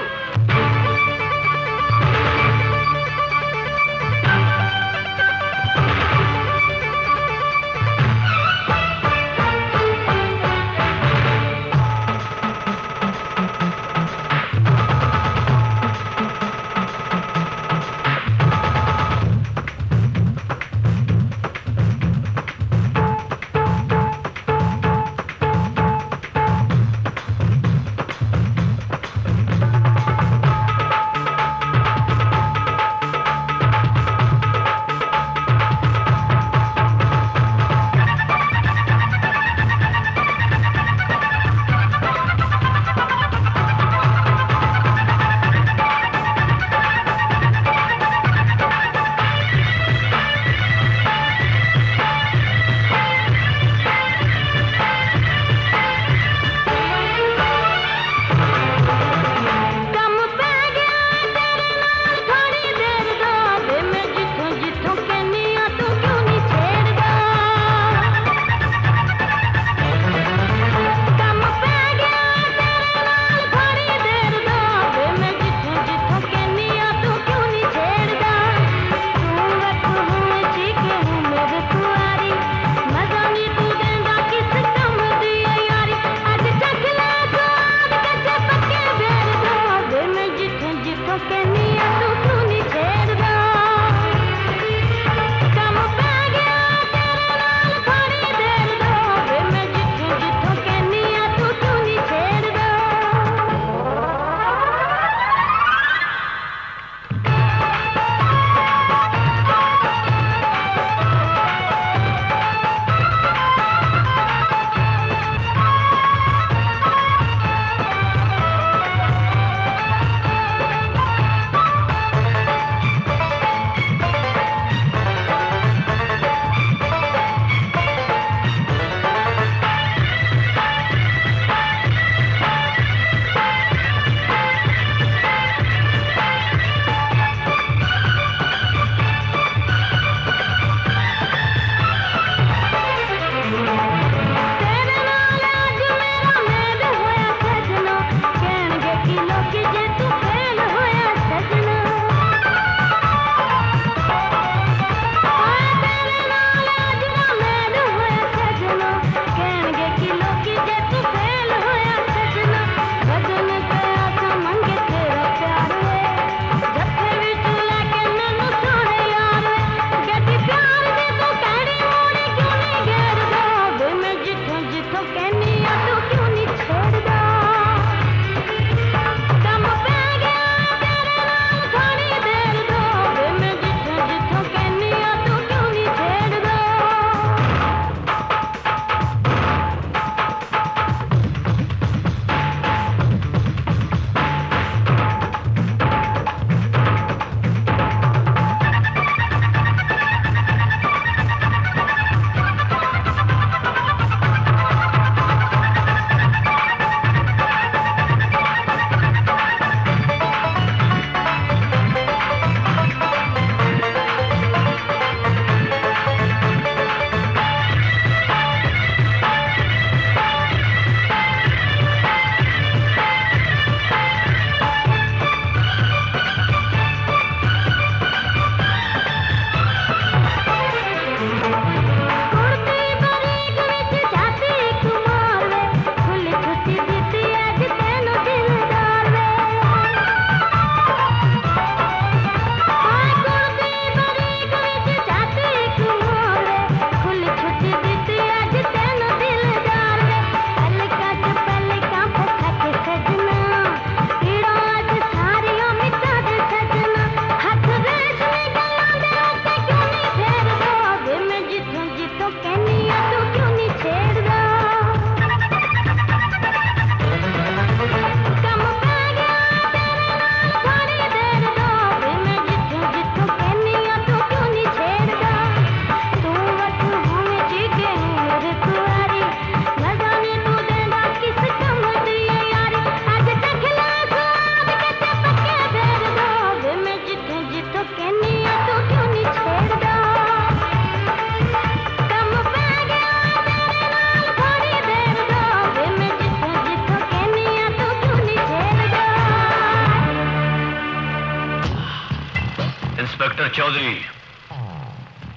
ਇੰਸਪੈਕਟਰ ਚੌਧਰੀ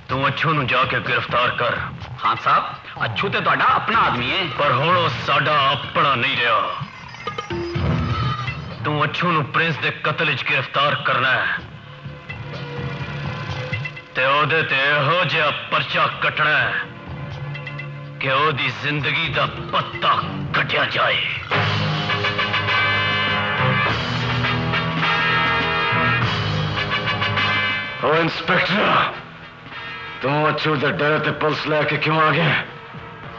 ਤੂੰ ਅੱਛੂ ਨੂੰ ਜਾ ਕੇ ਗ੍ਰਿਫਤਾਰ ਕਰ ਖਾਨ ਸਾਹਿਬ ਅੱਛੂ ਤੇ ਤੁਹਾਡਾ ਆਪਣਾ ਆਦਮੀ ਹੈ ਪਰ ਹੁਣ ਉਹ ਸਾਡਾ ਆਪਣਾ ਨਹੀਂ ਰਿਹਾ ਤੂੰ ਅੱਛੂ ਨੂੰ ਪ੍ਰਿੰਸ ਦੇ ਕਤਲ ਵਿੱਚ ਗ੍ਰਿਫਤਾਰ ਕਰਨਾ ਹੈ ਤੇ ਉਹਦੇ ਤੇ ਇਹੋ ਜਿਹਾ ਪਰਚਾ ਕੱਟਣਾ ਹੈ ਕਿ ਉਹਦੀ ਜ਼ਿੰਦਗੀ ਦਾ ਪੱਤਾ ਕੱਟਿਆ ਜਾਏ Oh, ओ इंस्पेक्टर तुम अच्छू दे डर ते पुलिस लेके क्यों आ गए?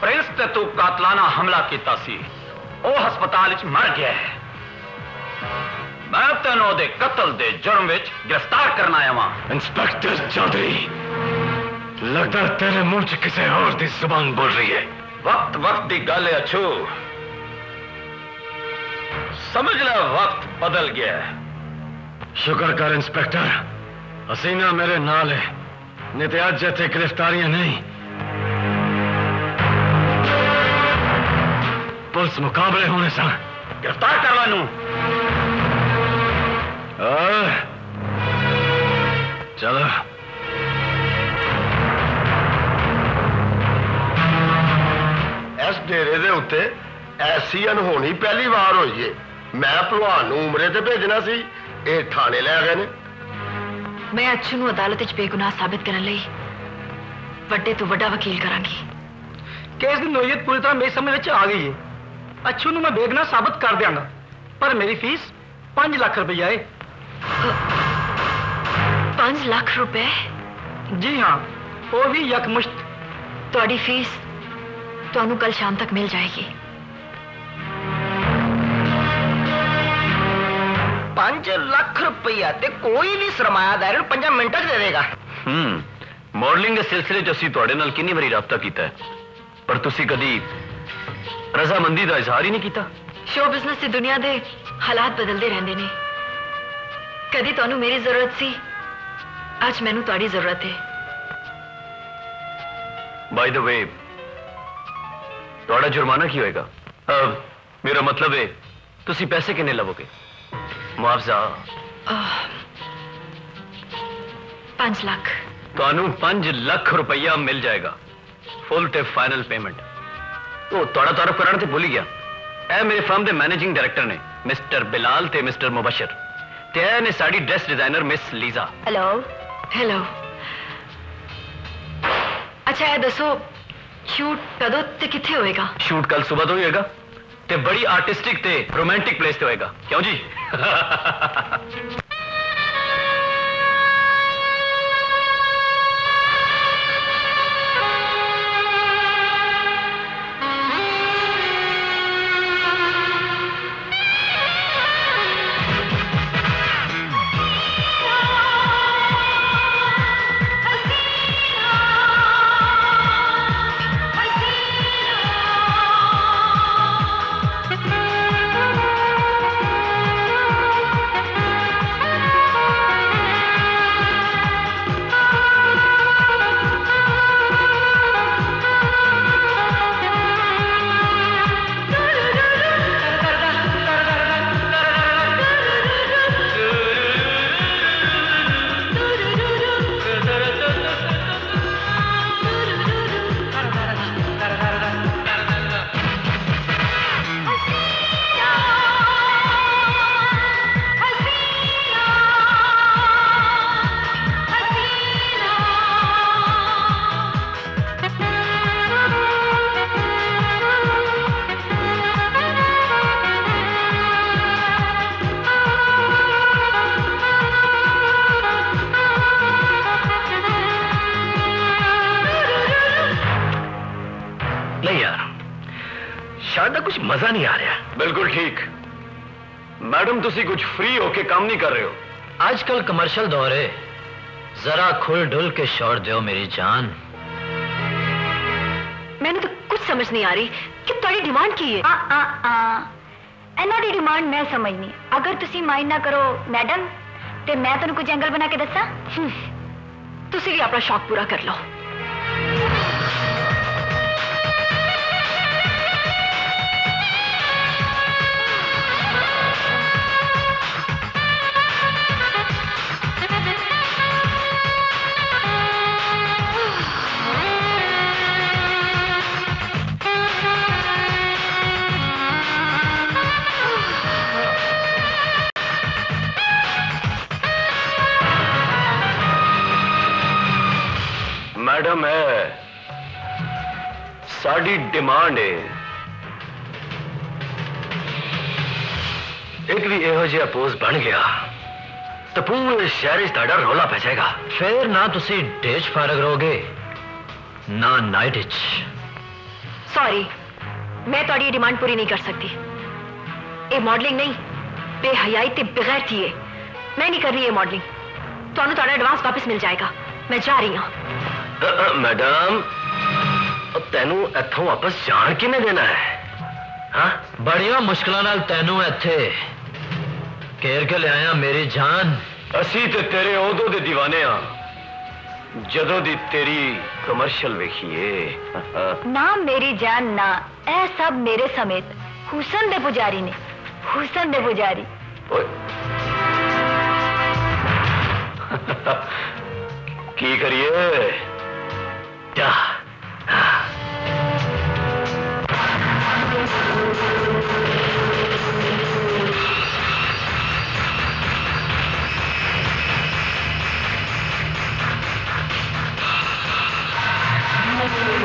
प्रिंस ते तू कातलाना हमला किया सी। ओ हस्पताल मर गया है। मैं तेन ओदे कत्ल दे जुर्म गिरफ़्तार करना आया वां। इंस्पेक्टर चौधरी लगता तेरे मुँह च किसी और दी ज़ुबान बोल रही है। वक्त वक्त की गल अछू समझ ला वक्त बदल गया है। शुक्र कर इंस्पेक्टर हसीना मेरे नाल है। नित्याज तो जैसे गिरफ्तारियाँ नहीं। पुलिस मुकाबले होने सर गिरफ़्तार करवा चलो। इस डेरे के उत्ते ऐसी अनहोनी पहली बार हो मैं भलवान उमरे से भेजना सी। ये थाने लै गए ने। ਭੇਜਣਾ ਸੀ ਇਹ ਥਾਣੇ ਲੈ ਗਏ ਨੇ ਮੈਂ ਅੱਛੂ ਨੂੰ ਅਦਾਲਤ ਵਿੱਚ ਬੇਗੁਨਾਹ ਸਾਬਿਤ ਕਰਨ ਲਈ ਵੱਡੇ ਤੋਂ ਵੱਡਾ ਵਕੀਲ ਕਰਾਂਗੀ ਕੇਸ ਦੀ ਨੋਇਤ ਪੂਰੀ ਤਰ੍ਹਾਂ ਮੇਰੀ ਸਮਝ ਵਿੱਚ ਆ ਗਈ ਹੈ ਅਛੂ ਨੂੰ ਮੈਂ ਬੇਗਨਾ ਸਾਬਤ ਕਰ ਦਿਆਂਗਾ ਪਰ ਮੇਰੀ ਫੀਸ 5 ਲੱਖ ਰੁਪਈਆ ਹੈ 5 ਲੱਖ ਰੁਪਏ ਜੀ ਹਾਂ ਉਹ ਵੀ ਯਕਮੁਸ਼ਤ ਤੁਹਾਡੀ ਫੀਸ ਤੁਹਾਨੂੰ ਕੱਲ ਸ਼ਾਮ ਤੱਕ ਮਿਲ ਜਾਏਗੀ 5 ਲੱਖ ਰੁਪਈਆ ਤੇ ਕੋਈ ਵੀ ਸਰਮਾਇਆਦਾਰ ਨੂੰ 5 ਮਿੰਟਾਂ 'ਚ ਦੇ ਦੇਗਾ ਹੂੰ ਮਾਡਲਿੰਗ ਦੇ ਸਿਲਸਿਲੇ 'ਚ ਅਸੀਂ ਤੁਹਾਡੇ ਨਾਲ ਕਿੰਨੀ ਵਾਰੀ ਰਾਬਤਾ ਕੀਤਾ ਹੈ ਪਰ ਤੁਸੀਂ ਕਦੀ ਰਜ਼ਾਮੰਦੀ ਦਾ ਇਜ਼ਹਾਰ ਹੀ ਨਹੀਂ ਕੀਤਾ ਸ਼ੋ ਬਿਜ਼ਨਸ ਦੀ ਦੁਨੀਆ ਦੇ ਹਾਲਾਤ ਬਦਲਦੇ ਰਹਿੰਦੇ ਨੇ ਕਦੀ ਤੁਹਾਨੂੰ ਮੇਰੀ ਜ਼ਰੂਰਤ ਸੀ ਅੱਜ ਮੈਨੂੰ ਤੁਹਾਡੀ ਜ਼ਰੂਰਤ ਹੈ ਬਾਈ ਦ ਵੇ ਤੁਹਾਡਾ ਜੁਰਮਾਨਾ ਕੀ ਹੋਏਗਾ ਅਹ, ਮੇਰਾ ਮਤਲਬ ਹੈ ਤੁਸੀਂ ਪੈਸੇ ਕਿੰਨੇ ਲਵੋਗੇ मुआवजा। पाँच लाख। थानू पाँच लख रुपया मिल जाएगा। फुल ते फाइनल पेमेंट वो थोड़ा तारफ कराने से भूल गया। ए मेरे फर्म के मैनेजिंग डायरेक्टर ने मिस्टर बिलाल ते मिस्टर मुबशर। ते ने sari dress designer miss Liza hello hello अच्छा है दसो शूट कदों ते किथे होएगा? शूट कल सुबह तो होएगा। ते बड़ी आर्टिस्टिक ते रोमांटिक प्लेस ते होएगा क्यों जी? ਮੈਡਮ ਤੁਸੀਂ ਕੁਝ ਫ੍ਰੀ ਹੋ ਕੇ ਕੰਮ ਨਹੀਂ ਕਰ ਰਹੇ ਹੋ आजकल कमर्शियल दौर है जरा खुल डुल के शॉट दो मेरी जान ਮੈਨੂੰ ਤਾਂ ਕੁਝ ਸਮਝ ਨਹੀਂ ਆ ਰਹੀ ਕਿ ਤੁਹਾਡੀ ਡਿਮਾਂਡ ਕੀ ਹੈ ਆ ਆ ਆ ਇਹਨਾਂ ਦੀ ਡਿਮਾਂਡ ਮੈਂ ਸਮਝਨੀ ਅਗਰ ਤੁਸੀਂ ਮਾਈਂਡ ਨਾ ਕਰੋ ਮੈਡਮ ਤੇ ਮੈਂ ਤੁਹਾਨੂੰ ਕੁਝ ਐਂਗਲ ਬਣਾ ਕੇ ਦੱਸਾਂ ਹਮ, ਤੁਸੀਂ ਵੀ ਆਪਣਾ ਸ਼ੌਕ ਪੂਰਾ ਕਰ ਲਓ ਮੈਡਮ ਹੈ ਸਾਡੀ ਡਿਮਾਂਡ ਹੈ ਇੱਕ ਵੀ ਇਹੋ ਜਿਹਾ ਪੋਜ਼ ਬਣ ਗਿਆ ਤਾਂ ਪੂਰੇ ਸ਼ਹਿਰ 'ਚ ਤੁਹਾਡਾ ਰੌਲਾ ਪੈ ਜਾਏਗਾ ਫਿਰ ਨਾ ਤੁਸੀਂ ਡੇਜ ਫਾਰਗ ਰਹੋਗੇ ਨਾ ਨਾਈਟ ਵਿੱਚ ਸੌਰੀ ਮੈਂ ਤੁਹਾਡੀ ਇਹ ਡਿਮਾਂਡ ਪੂਰੀ ਨਹੀਂ ਕਰ ਸਕਦੀ ਇਹ ਮਾਡਲਿੰਗ ਨਹੀਂ ਬੇਹਯਾਈ ਤੇ ਬਗੈਰਤੀ ਹੈ ਮੈਂ ਨਹੀਂ ਕਰ ਰਹੀ ਇਹ ਮਾਡਲਿੰਗ ਤੁਹਾਨੂੰ ਤੁਹਾਡਾ ਐਡਵਾਂਸ ਵਾਪਸ ਮਿਲ ਜਾਏਗਾ ਮੈਂ ਜਾ ਰਹੀ ਹਾਂ ਅ, ਅ, मैडम तेन इतों वापस जान कि देना है? हाँ? बड़िया मुश्किल तेनू इथे केर के लिया मेरी जान। असी ते तेरे उदो दे दीवाने जदों दी तेरी कमर्शियल वेखिए। ना मेरी जान ना। ए सब मेरे समेत। हुसन दे पुजारी ने। हुसन दे पुजारी। की करिए? ਜਾ ਮਾਂ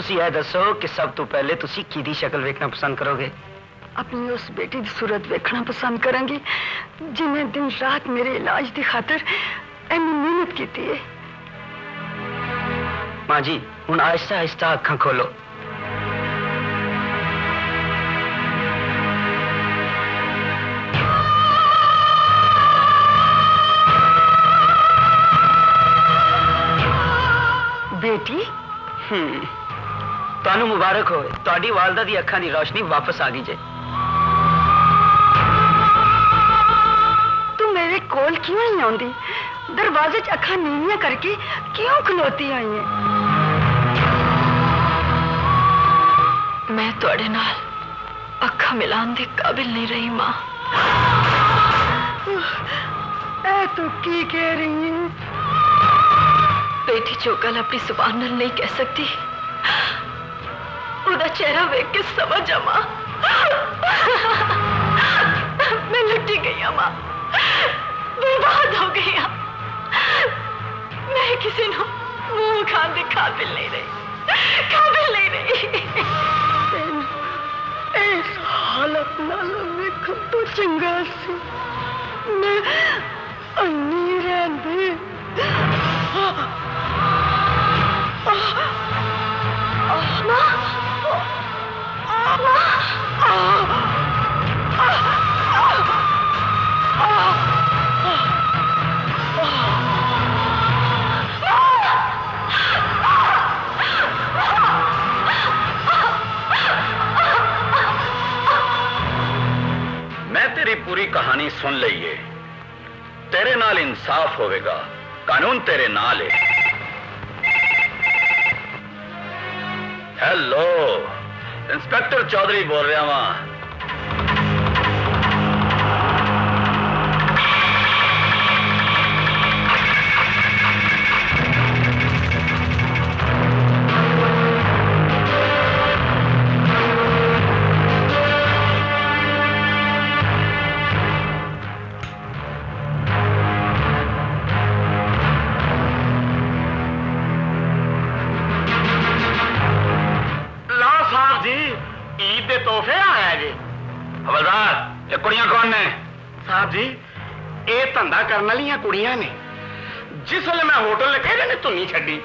ਤੁਸੀਂ ਇਹ ਦੱਸੋ ਕਿ ਸਭ ਤੋਂ ਪਹਿਲੇ ਤੁਸੀਂ ਕਿਹਦੀ ਸ਼ਕਲ ਵੇਖਣਾ ਪਸੰਦ ਕਰੋਗੇ ਆਪਣੀ ਉਸ ਬੇਟੀ ਦੀ ਸੂਰਤ ਵੇਖਣਾ ਪਸੰਦ ਕਰਾਂਗੀ ਜਿਨੇ ਦਿਨ ਰਾਤ ਮੇਰੇ ਇਲਾਜ ਦੀ ਖਾਤਰ ਇੰਨੀ ਮਿਹਨਤ ਕੀਤੀ ਹੈ ਮਾਂ ਜੀ ਹੁਣ ਆਹਿਸਤਾ ਆਹਿਸਤਾ ਅੱਖਾਂ ਖੋਲੋ ਬੇਟੀ ਹਮ, ਤੁਹਾਨੂੰ ਮੁਬਾਰਕ ਹੋਵੇ ਤੁਹਾਡੀ ਵਾਲਦਾ ਦੀ ਅੱਖਾਂ ਦੀ ਰੌਸ਼ਨੀ ਵਾਪਸ ਆ ਗਈ ਜੇ ਤੂੰ ਮੇਰੇ ਕੋਲ ਕਿਉਂ ਨਹੀਂ ਆਉਂਦੀ दरवाजे च अखा नीवियां करके क्यों खलोती आई है मैं ਤੁਹਾਡੇ ਨਾਲ ਅੱਖਾਂ ਮਿਲਾਉਣ ਦੇ ਕਾਬਿਲ ਨਹੀਂ ਰਹੀ ਮਾਂ ਇਹ ਤੂੰ ਕੀ ਕਹਿ ਰਹੀ ਹੈ ਬੇਟੀ ਜੋ ਗੱਲ ਆਪਣੀ ਜ਼ੁਬਾਨ ਨਾਲ ਨਹੀਂ ਕਹਿ ਸਕਦੀ ਉਹਦਾ ਚਿਹਰਾ ਵੇਖ ਕੇ ਸਮਝ ਆ ਮਾਂ ਮੈਂ ਲੁੱਟੀ ਗਈ ਆ ਮਾਂ ਬਰਬਾਦ ਹੋ ਗਈ ਆ ਮੈਂ ਕਿਸੇ ਨੂੰ ਮੂੰਹ ਖਾਣ ਦੇ ਕਾਬਿਲ ਨਹੀਂ ਰਹੀ ਕਾਬਿਲ ਨਹੀਂ ਰਹੀ ਤੈਨੂੰ ਇਸ ਹਾਲਤ ਨਾਲ ਵੇਖਣ ਤੋਂ ਚੰਗਾ ਸੀ ਮੈਂ कहानी सुन लीए तेरे नाल इंसाफ होवेगा। कानून तेरे नाल है। हेलो इंस्पेक्टर चौधरी बोल रहा वहाँ ਕਰਨ ਵਾਲੀਆਂ ਕੁੜੀਆਂ ਨੇ ਜਿਸ ਵੇਲੇ ਮੈਂ ਹੋਟਲ ਲੱਗੇ ਇਹਨਾਂ ਨੇ ਧੁੰਨੀ ਛੱਡੀ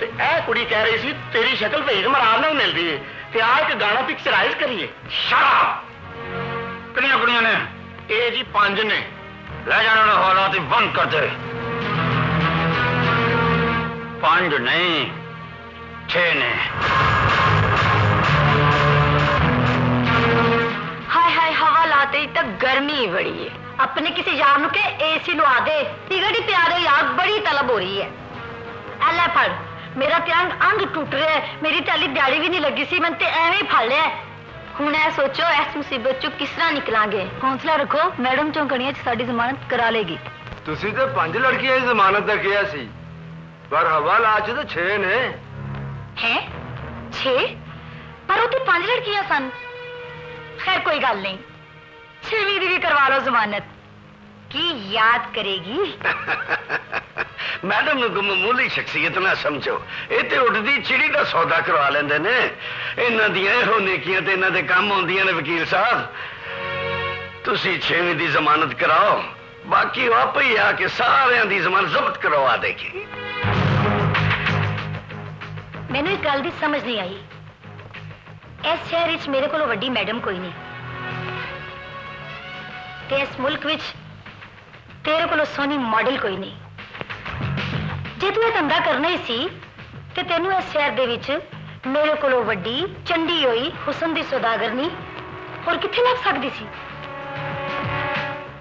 ਤੇ ਇਹ ਕੁੜੀ ਕਹਿ ਰਹੀ ਸੀ ਤੇਰੀ ਸ਼ਕਲ ਭੇਜ ਮਰਾਰ ਨਾਲ ਮਿਲਦੀ ਏ ਤੇ ਆ ਇੱਕ ਗਾਣਾ ਪਿਕਚਰਾਈਜ਼ ਕਰੀਏ ਸ਼ਰਾਬ ਕਿੰਨੀਆਂ ਕੁੜੀਆਂ ਨੇ ਇਹ ਜੀ ਪੰਜ ਨੇ ਲੈ ਜਾਣ ਉਹਨਾਂ ਹਾਲਾਤ ਹੀ ਬੰਦ ਕਰ ਦੇ ਪੰਜ ਨਹੀਂ ਛੇ ਨੇ हाय हाय हवा लाते ही तक गर्मी ही बड़ी है अपने किसी यार नु के एसी लवा दे तिगड़ी प्यारे यार बड़ी तलब हो रही है ਐ ਲੈ ਫੜ ਮੇਰਾ ਤੇ ਅੰਗ ਅੰਗ ਟੁੱਟ ਰਿਹਾ ਹੈ ਮੇਰੀ ਤੇ ਹਾਲੀ ਦਿਹਾੜੀ ਵੀ ਨਹੀਂ ਲੱਗੀ ਸੀ ਮੈਂ ਤੇ ਐਵੇਂ ਹੀ ਫੜ ਲਿਆ ਹੈ। ਹੁਣ ਇਹ ਸੋਚੋ ਇਸ ਮੁਸੀਬਤ ਚੋਂ ਕਿਸ ਤਰ੍ਹਾਂ ਨਿਕਲਾਂਗੇ ਹੌਸਲਾ ਰੱਖੋ ਮੈਡਮ ਚੌਂਕੜੀਆਂ 'ਚ ਸਾਡੀ ਜ਼ਮਾਨਤ ਕਰਾ ਲੇਗੀ ਤੁਸੀਂ ਤੇ ਪੰਜ ਲੜਕੀਆਂ ਦੀ ਜ਼ਮਾਨਤ ਦਾ ਕਿਹਾ ਸੀ ਪਰ ਹਵਾਲਾ ਚ ਤਾਂ 6 ਨੇ ਹੈ 6 ਪਰ ਉਹ ਤੇ ਪੰਜ ਲੜਕੀਆਂ ਸਨ ਖੈਰ ਕੋਈ ਗੱਲ ਨਹੀਂ सिलवी दीदी करवा लो जमानत। की याद करेगी? मैडम मामूली शख्सियत ना समझो। इतने उठती चिड़ी का सौदा करवा लेंगे ने। इन्हों दो नेकिया तो इन्हों के काम आदि ने वकील साहब। तुम छेवी की जमानत कराओ। बाकी आप ही आके सारे की जमानत जब्त करवा देगी। मैंने एक गल की समझ नहीं आई। इस शहर मेरे को मैडम कोई नहीं ਇਸ ਸ਼ਹਿਰ ਵਿੱਚ ਮੇਰੇ ਕੋਲੋਂ ਵੱਡੀ ਮੈਡਮ ਕੋਈ ਨਹੀਂ ਤੇ ਇਸ ਮੁਲਕ ਵਿੱਚ ਤੇਰੇ ਕੋਲੋਂ ਸੋਹਣੀ ਮਾਡਲ ਕੋਈ ਨਹੀਂ ਜੇ ਤੂੰ ਇਹ ਧੰਦਾ ਕਰਨਾ ਹੀ ਸੀ ਤੇ ਤੈਨੂੰ ਇਸ ਸ਼ਹਿਰ ਦੇ ਵਿੱਚ ਮੇਰੇ ਕੋਲੋਂ ਵੱਡੀ ਚੰਡੀ ਹੋਈ ਹੁਸਨ ਦੀ ਸੌਦਾਗਰਨੀ ਹੋਰ ਕਿੱਥੇ ਲੱਗ ਸਕਦੀ ਸੀ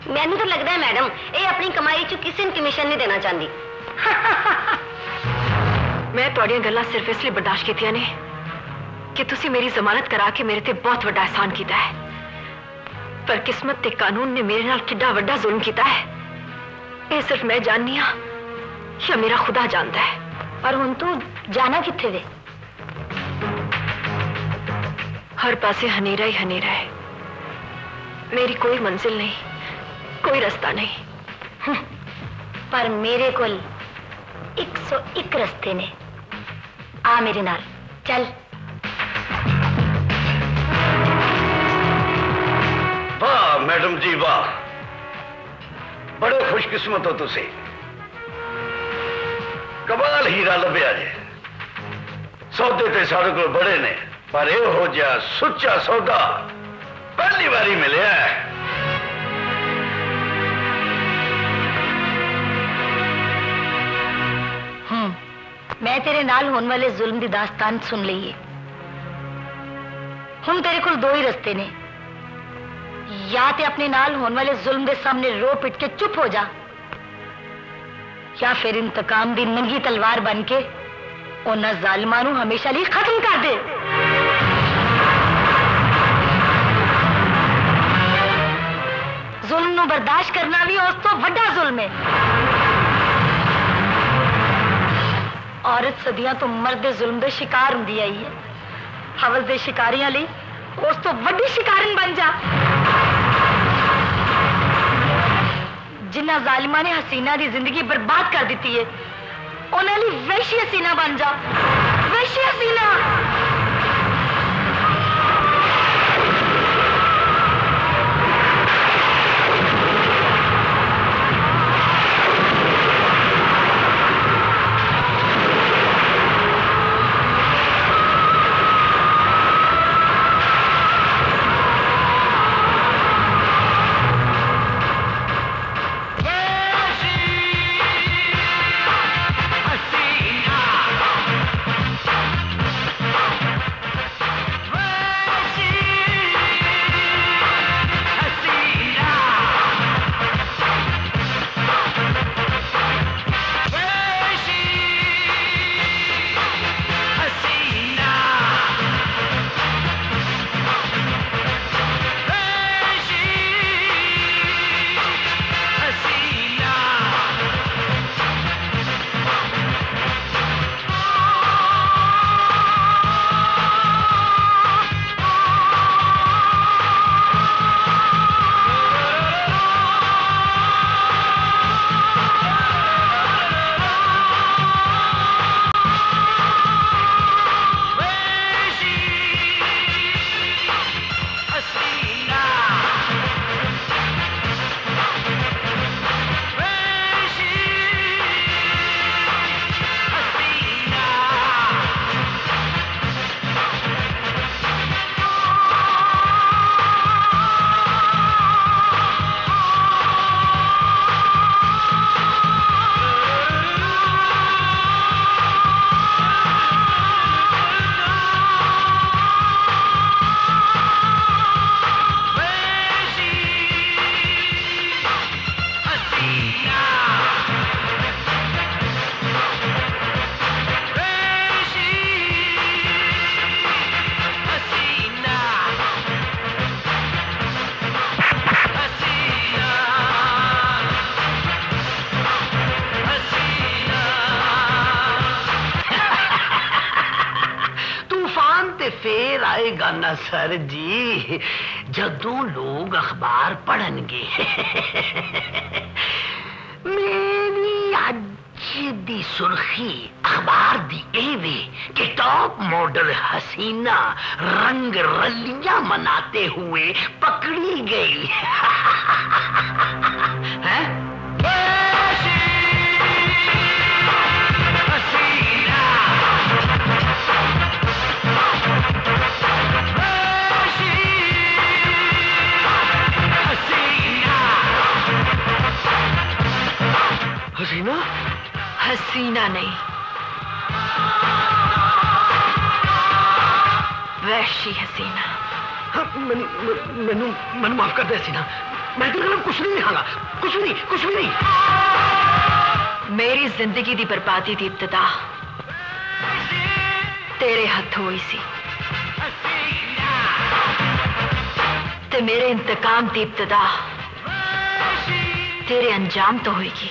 ਮੈਨੂੰ ਤਾਂ ਲੱਗਦਾ ਹੈ ਮੈਡਮ ਇਹ ਆਪਣੀ ਕਮਾਈ ਚ ਕਿਸੇ ਨੂੰ ਕਮਿਸ਼ਨ ਨਹੀਂ ਦੇਣਾ ਚਾਹੁੰਦੀ ਮੈਂ ਤੁਹਾਡੀਆਂ ਗੱਲਾਂ ਸਿਰਫ ਇਸ ਲਈ ਬਰਦਾਸ਼ਤ ਕੀਤੀਆਂ ਨੇ ਕਿ ਤੁਸੀਂ ਮੇਰੀ ਜ਼ਮਾਨਤ ਕਰਾ ਕੇ ਮੇਰੇ ਤੇ ਬਹੁਤ ਵੱਡਾ ਅਹਿਸਾਨ ਕੀਤਾ ਹੈ ਪਰ ਕਿਸਮਤ ਤੇ ਕਾਨੂੰਨ ਨੇ ਮੇਰੇ ਨਾਲ ਕਿੱਡਾ ਵੱਡਾ ਜ਼ੁਲਮ ਕੀਤਾ ਹੈ ਇਹ ਸਿਰਫ ਮੈਂ ਜਾਣਨੀ ਹਾਂ ਜਾਂ ਮੇਰਾ ਖੁਦਾ ਜਾਣਦਾ ਹੈ ਪਰ ਹੁਣ ਤੂੰ ਜਾਣਾ ਕਿੱਥੇ ਵੇ ਹਰ ਪਾਸੇ ਹਨੇਰਾ ਹੀ ਹਨੇਰਾ ਹੈ ਮੇਰੀ ਕੋਈ ਮੰਜ਼ਿਲ ਨਹੀਂ ਕੋਈ ਰਸਤਾ ਨਹੀਂ ਪਰ ਮੇਰੇ ਕੋਲ 101 ਰਸਤੇ ਨੇ ਆ ਮੇਰੇ ਨਾਲ ਚੱਲ वाह, मैडम जी, वाह। बड़े खुशकिस्मत हो तुसे। कमाल हीरा लभ्या जे। सौदे ते सारे को बड़े ने, पर यह हो जा सुचा सौदा पहली बारी मिले है। हम्म, मैं तेरे नाल होने वाले जुल्म की दास्तान सुन ली है। हम तेरे को दो ही रस्ते ने। ਜਾਂ ਤੇ ਆਪਣੇ ਨਾਲ ਹੋਣ ਵਾਲੇ ਜ਼ੁਲਮ ਦੇ ਸਾਹਮਣੇ ਰੋ ਪਿੱਟ ਕੇ ਚੁੱਪ ਹੋ ਜਾ ਜਾਂ ਫਿਰ ਇੰਤਕਾਮ ਦੀ ਨੰਗੀ ਤਲਵਾਰ ਬਣ ਕੇ ਉਹਨਾਂ ਜ਼ਾਲਮਾਂ ਨੂੰ ਹਮੇਸ਼ਾ ਲਈ ਖਤਮ ਕਰ ਦੇ ਜ਼ੁਲਮ ਨੂੰ ਬਰਦਾਸ਼ਤ ਕਰਨਾ ਵੀ ਉਸ ਤੋਂ ਵੱਡਾ ਜ਼ੁਲਮ ਹੈ ਔਰਤ ਸਦੀਆਂ ਤੋਂ ਮਰਦ ਦੇ ਜ਼ੁਲਮ ਦੇ ਸ਼ਿਕਾਰ ਹੁੰਦੀ ਆਈ ਹੈ ਹਵਸ ਦੇ ਸ਼ਿਕਾਰੀਆਂ ਲਈ ਉਸ ਤੋਂ ਵੱਡੀ ਸ਼ਿਕਾਰਨ ਬਣ ਜਾ ਜਿਨ੍ਹਾਂ ਜ਼ਾਲਿਮਾਂ ਨੇ ਹਸੀਨਾ ਦੀ ਜ਼ਿੰਦਗੀ ਬਰਬਾਦ ਕਰ ਦਿੱਤੀ ਹੈ ਉਹਨਾਂ ਲਈ ਵੈਸ਼ੀ ਹਸੀਨਾ ਬਣ ਜਾ ਵੈਸ਼ੀ ਹਸੀਨਾ सर जी, जदों लोग अखबार पढ़नगे। मेरी अज दी सुर्खी अखबार दी एवे कि टॉप मॉडल हसीना रंग रलियाँ मनाते हुए पकड़ी गई। है? पसीना नहीं वैशी हसीना मैं मैं माफ़ कर दे हसीना मैं तेरे को कुछ नहीं खाला कुछ नहीं कुछ भी नहीं। मेरी ज़िंदगी की बर्बादी की इब्तदा। तेरे हथ हुई सी। ते मेरे इंतकाम की इब्तदा। तेरे अंजाम तो होगी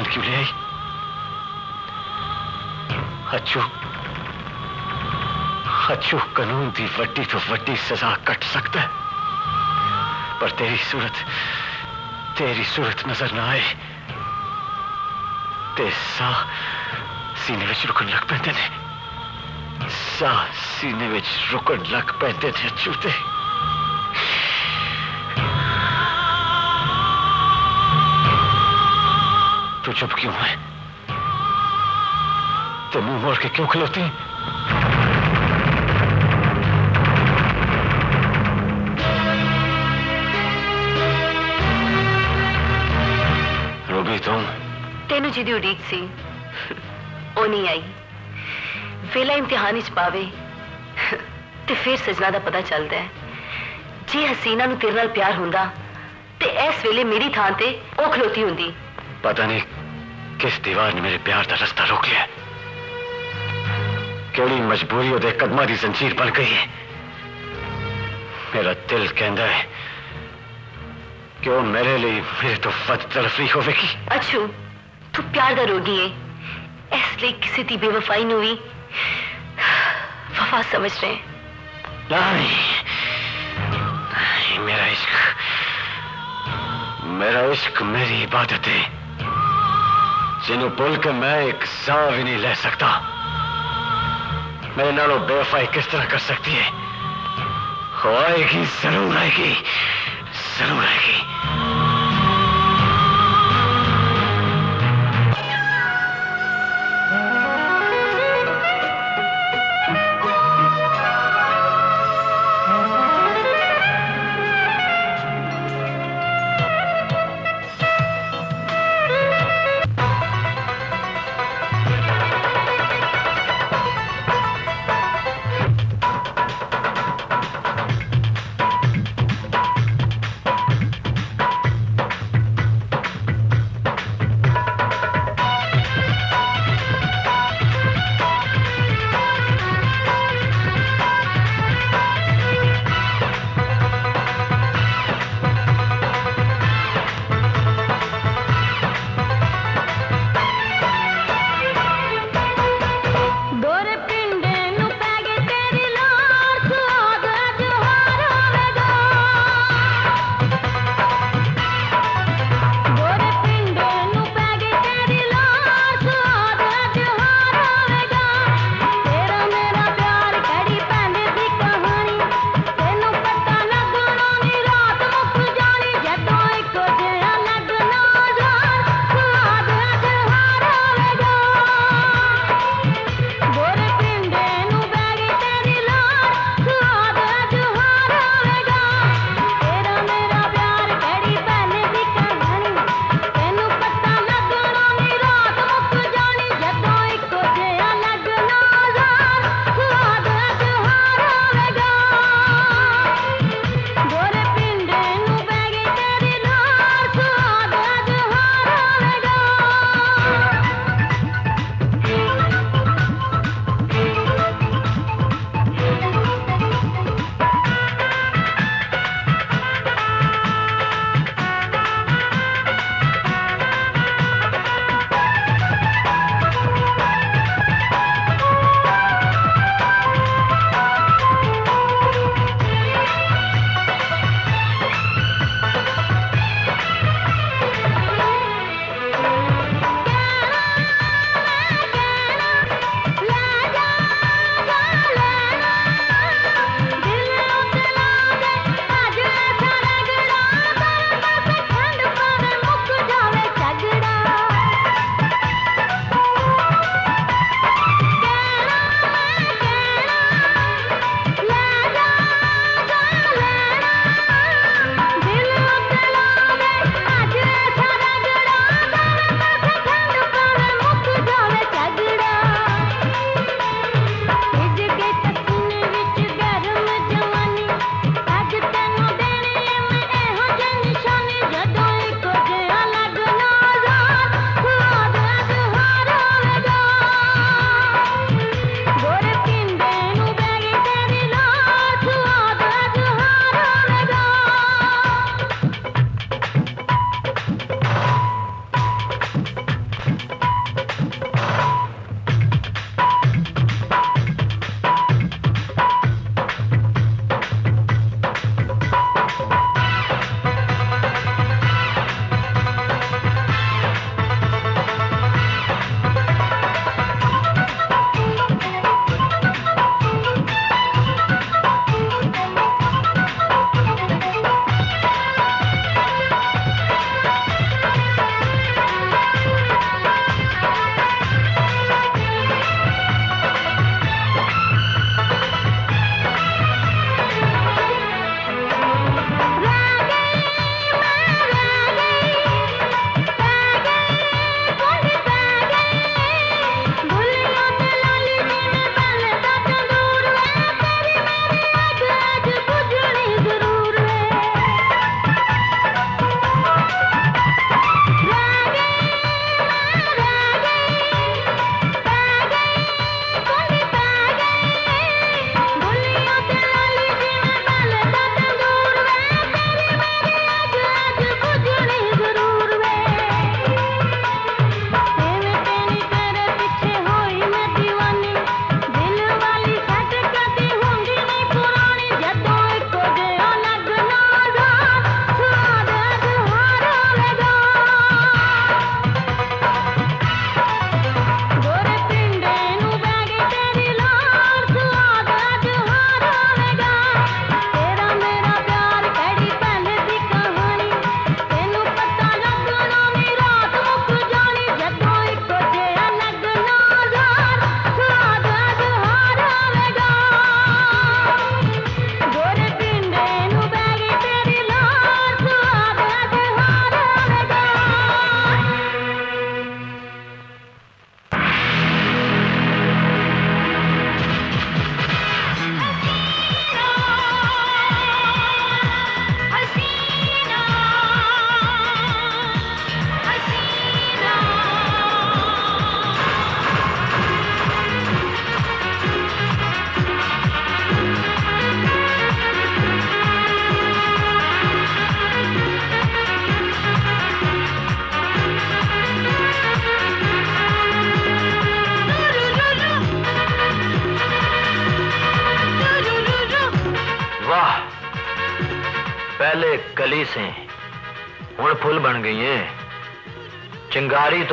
इम्तिहान क्यों ले आई अच्छू अच्छू कानून की वड्डी तो वड्डी सजा कट सकता है। पर तेरी सूरत तेरी सूरत नज़र ना आए। ते सा सीने विच रुकन लग पैंदे ने। सा सीने विच रुकन लग पैंदे ने अच्छू ते तू चुप क्यों है ते मुंह मोड़ के क्यों खलोती रूबी तुम ਤੈਨੂੰ ਜਿਹਦੀ ਉਡੀਕ ਸੀ ਉਹ ਨਹੀਂ ਆਈ ਵੇਲਾ ਇਮਤਿਹਾਨ ਵਿੱਚ ਪਾਵੇ ਤੇ ਫਿਰ ਸਜਣਾ ਦਾ ਪਤਾ ਚੱਲਦਾ ਹੈ ਜੇ ਹਸੀਨਾ ਨੂੰ ਤੇਰੇ ਨਾਲ ਪਿਆਰ ਹੁੰਦਾ ਤੇ ਇਸ ਵੇਲੇ ਮੇਰੀ ਥਾਂ ਤੇ ਉਹ ਖਲੋਤੀ ਹੁੰਦੀ पता नहीं किस दीवार ने मेरे प्यार का रास्ता रोक लिया? कड़ी मजबूरी और कदमा की जंजीर बन गई है। मेरा दिल कहता है कि वो मेरे लिए मेरे तो फत तरफी होगी अच्छू तू प्यार का रोगी है। इसलिए किसी की बेवफाई नहीं हुई। वफा समझ रहे हैं। नहीं, नहीं मेरा इश्क मेरा इश्क मेरी इबादत है। जिन्हों भूल के मैं एक सा भी नहीं ले सकता मेरे नालों बेवफाई किस तरह कर सकती है आएगी ज़रूर आएगी ज़रूर आएगी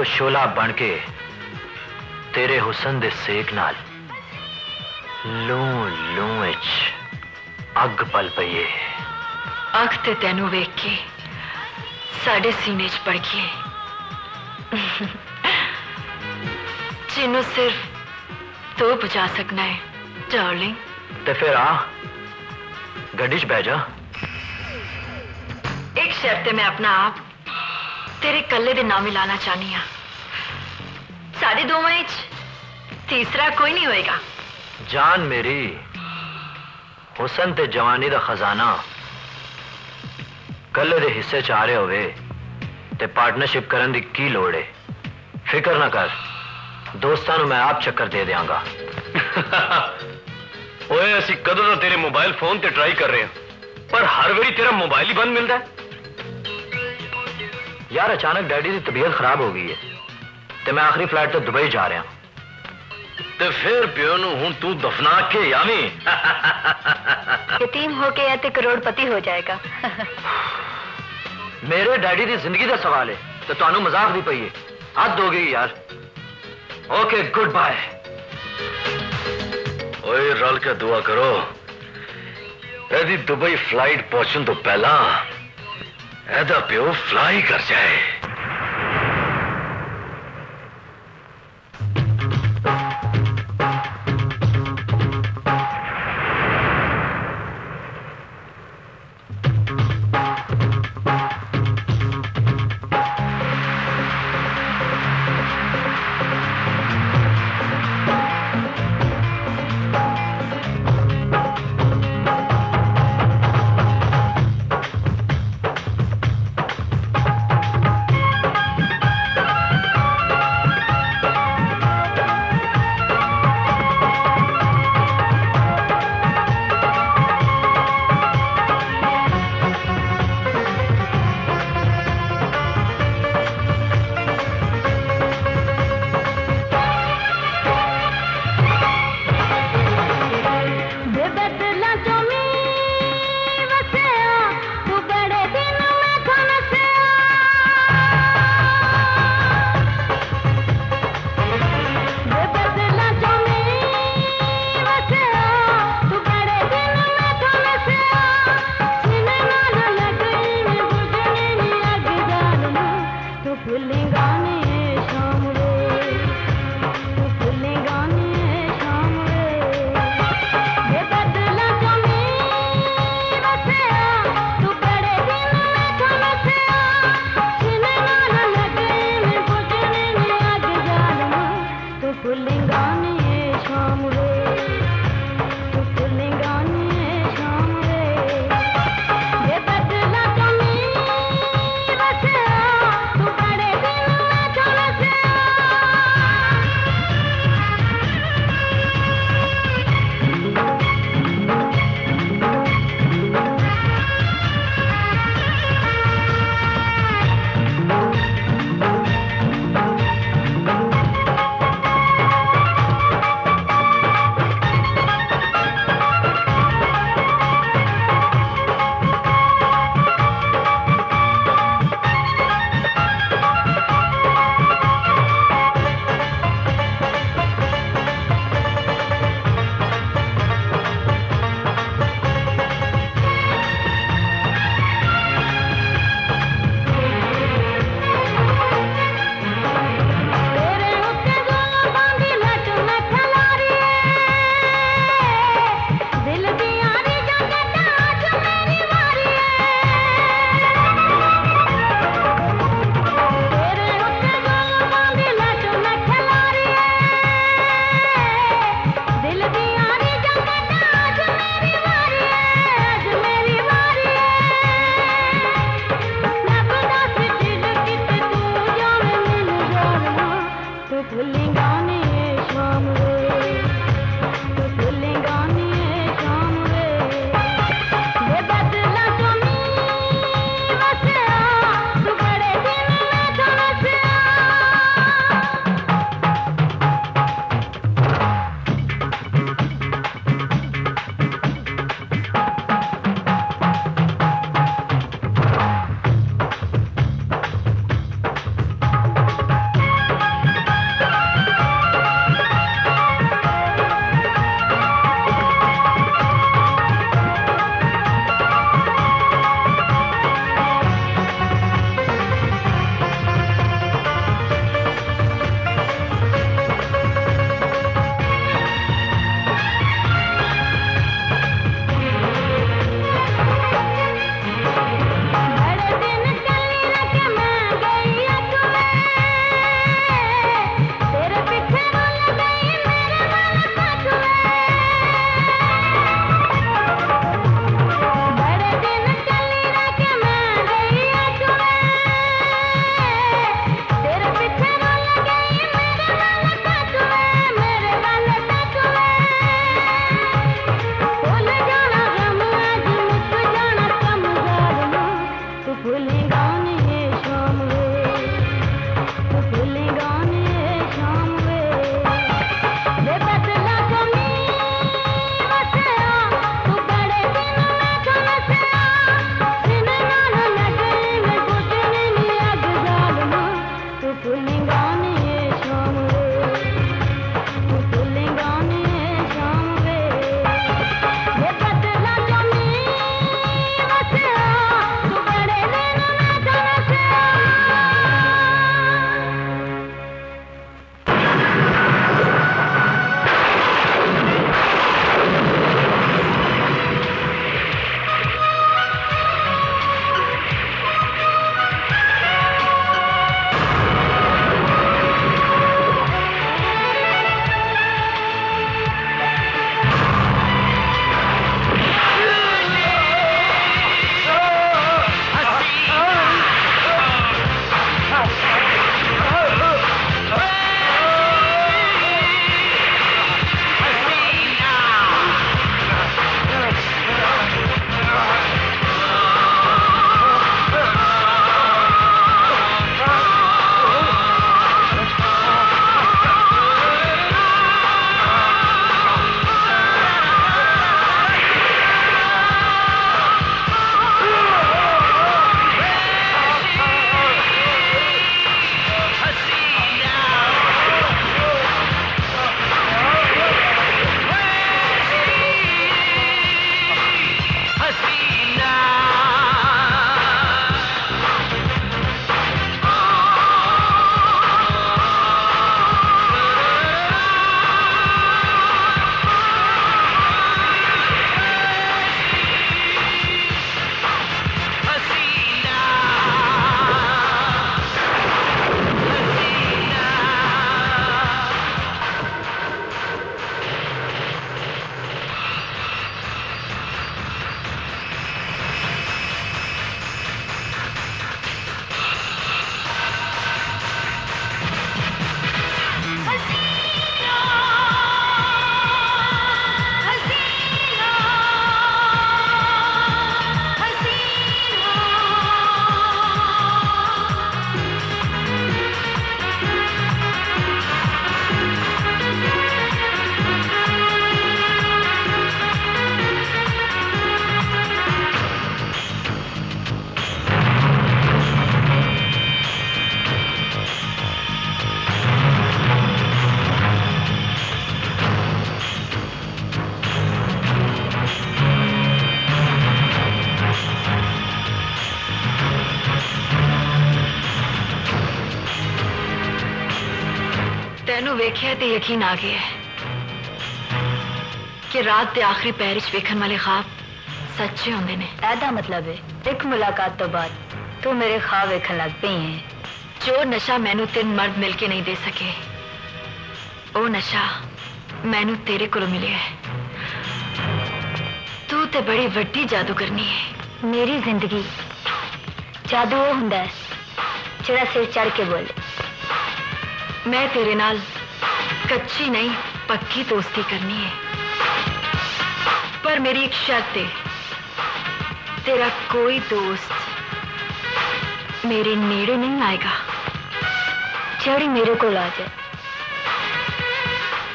शोला बन के तेरे हुसन दे सेक नाल लू लू अग पल पई है अख ते तेनू वेख के साडे सीने च पड़ गई जिन्हों सिर्फ़ तू तो बचा सकना है डार्लिंग। ते फिर आ गड्डी च बह जा। एक शर्त मैं अपना आप तेरे कल्ले दे नाम मिलाना चाहनी हाँ साढ़े दो मैच तीसरा कोई नहीं होएगा। जान मेरी हुसन ते जवानी का खजाना कल दे हिस्से च आ रहे हो ते पार्टनरशिप करने दी की लोड़ है फ़िक्र ना कर दोस्तों मैं आप चक्कर दे देंगा ओए असी कदों का तेरे मोबाइल फ़ोन ते ट्राई कर रहे हैं पर हर बारी तेरा मोबाइल ही बंद मिलता है यार अचानक डैडी की तबीयत खराब हो गई है ਤੇ ਮੈਂ ਆਖਰੀ ਫਲਾਈਟ ਤੇ ਦੁਬਈ ਜਾ ਰਿਹਾ ਤੇ ਫਿਰ ਪਿਓ ਨੂੰ ਹੁਣ ਤੂੰ ਦਫਨਾ ਕੇ ਆਵੀਂ यतीम होके या तो करोड़पति हो जाएगा ਮੇਰੇ ਡੈਡੀ ਦੀ ਜ਼ਿੰਦਗੀ ਦਾ ਸਵਾਲ ਹੈ ਤੇ ਤੁਹਾਨੂੰ ਮਜ਼ਾਕ ਦੀ ਪਈ ਹੈ ਹੱਦ ਹੋ ਗਈ ਯਾਰ ਓਕੇ ਗੁੱਡ ਬਾਏ ਓਏ ਰਲ ਕੇ ਦੁਆ ਕਰੋ ਇਹਦੀ ਦੁਬਈ ਫਲਾਈਟ ਪਹੁੰਚਣ ਤੋਂ ਪਹਿਲਾਂ ਇਹਦਾ ਪਿਓ ਫਲਾਈ ਕਰ ਜਾਏ Willingham. ਵੇਖਿਆ ਤੇ ਯਕੀਨ ਆ ਗਿਆ ਹੈ ਕਿ ਰਾਤ ਦੇ ਆਖਰੀ ਪੈਰ ਵਿੱਚ ਵੇਖਣ ਵਾਲੇ ਖਾਬ ਸੱਚੇ ਹੁੰਦੇ ਨੇ ਇਹਦਾ ਮਤਲਬ ਹੈ ਇੱਕ ਮੁਲਾਕਾਤ ਤੋਂ ਬਾਅਦ ਤੂੰ ਮੇਰੇ ਖਾਬ ਵੇਖਣ ਲੱਗ ਪਈ ਹੈ ਜੋ ਨਸ਼ਾ ਮੈਨੂੰ ਤਿੰਨ ਮਰਦ ਮਿਲ ਕੇ ਨਹੀਂ ਦੇ ਸਕੇ ਉਹ ਨਸ਼ਾ ਮੈਨੂੰ ਤੇਰੇ ਕੋਲੋਂ ਮਿਲਿਆ ਹੈ ਤੂੰ ਤੇ ਬੜੀ ਵੱਡੀ ਜਾਦੂਗਰਨੀ ਹੈ ਮੇਰੀ ਜ਼ਿੰਦਗੀ ਜਾਦੂ ਉਹ ਹੁੰਦਾ ਹੈ ਜਿਹੜਾ ਸਿਰ ਚੜ ਕੇ ਬੋਲੇ ਮੈਂ ਤੇਰੇ ਨਾਲ कच्ची नहीं, पक्की दोस्ती करनी है। पर मेरी एक शर्त है। तेरा कोई दोस्त मेरे नेड़े नहीं आएगा। जड़ी मेरे को आ जाए,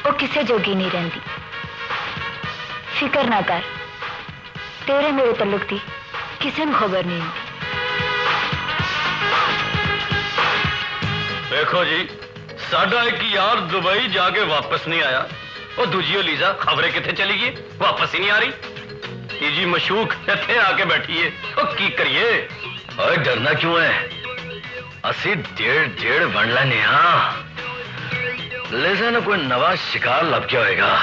वो किसे जोगी नहीं रहती फ़िक्र ना कर। तेरे मेरे तल्लुक की किसी में खबर नहीं देखो जी ਸਾਡਾ ਇੱਕ ਯਾਰ ਦੁਬਈ ਜਾ ਕੇ ਵਾਪਸ ਨਹੀਂ ਆਇਆ ਉਹ ਦੂਜੀ ਉਹ ਲੀਜ਼ਾ ਖਬਰੇ ਕਿੱਥੇ ਚਲੀ ਗਈ ਵਾਪਸ ਹੀ ਨਹੀਂ ਆ ਰਹੀ ਤੀਜੀ ਮਸ਼ੂਕ ਇੱਥੇ ਆ ਕੇ ਬੈਠੀ ਏ ਉਹ ਕੀ ਕਰੀਏ ਓਏ ਡਰਨਾ ਕਿਉਂ ਹੈ ਅਸੀਂ ਡੇਢ ਡੇਢ ਬਣ ਲੈਨੇ ਆ ਲੀਜ਼ਾ ਨੂੰ ਕੋਈ ਨਵਾਂ ਸ਼ਿਕਾਰ ਲੱਭ ਗਿਆ ਹੋਏਗਾ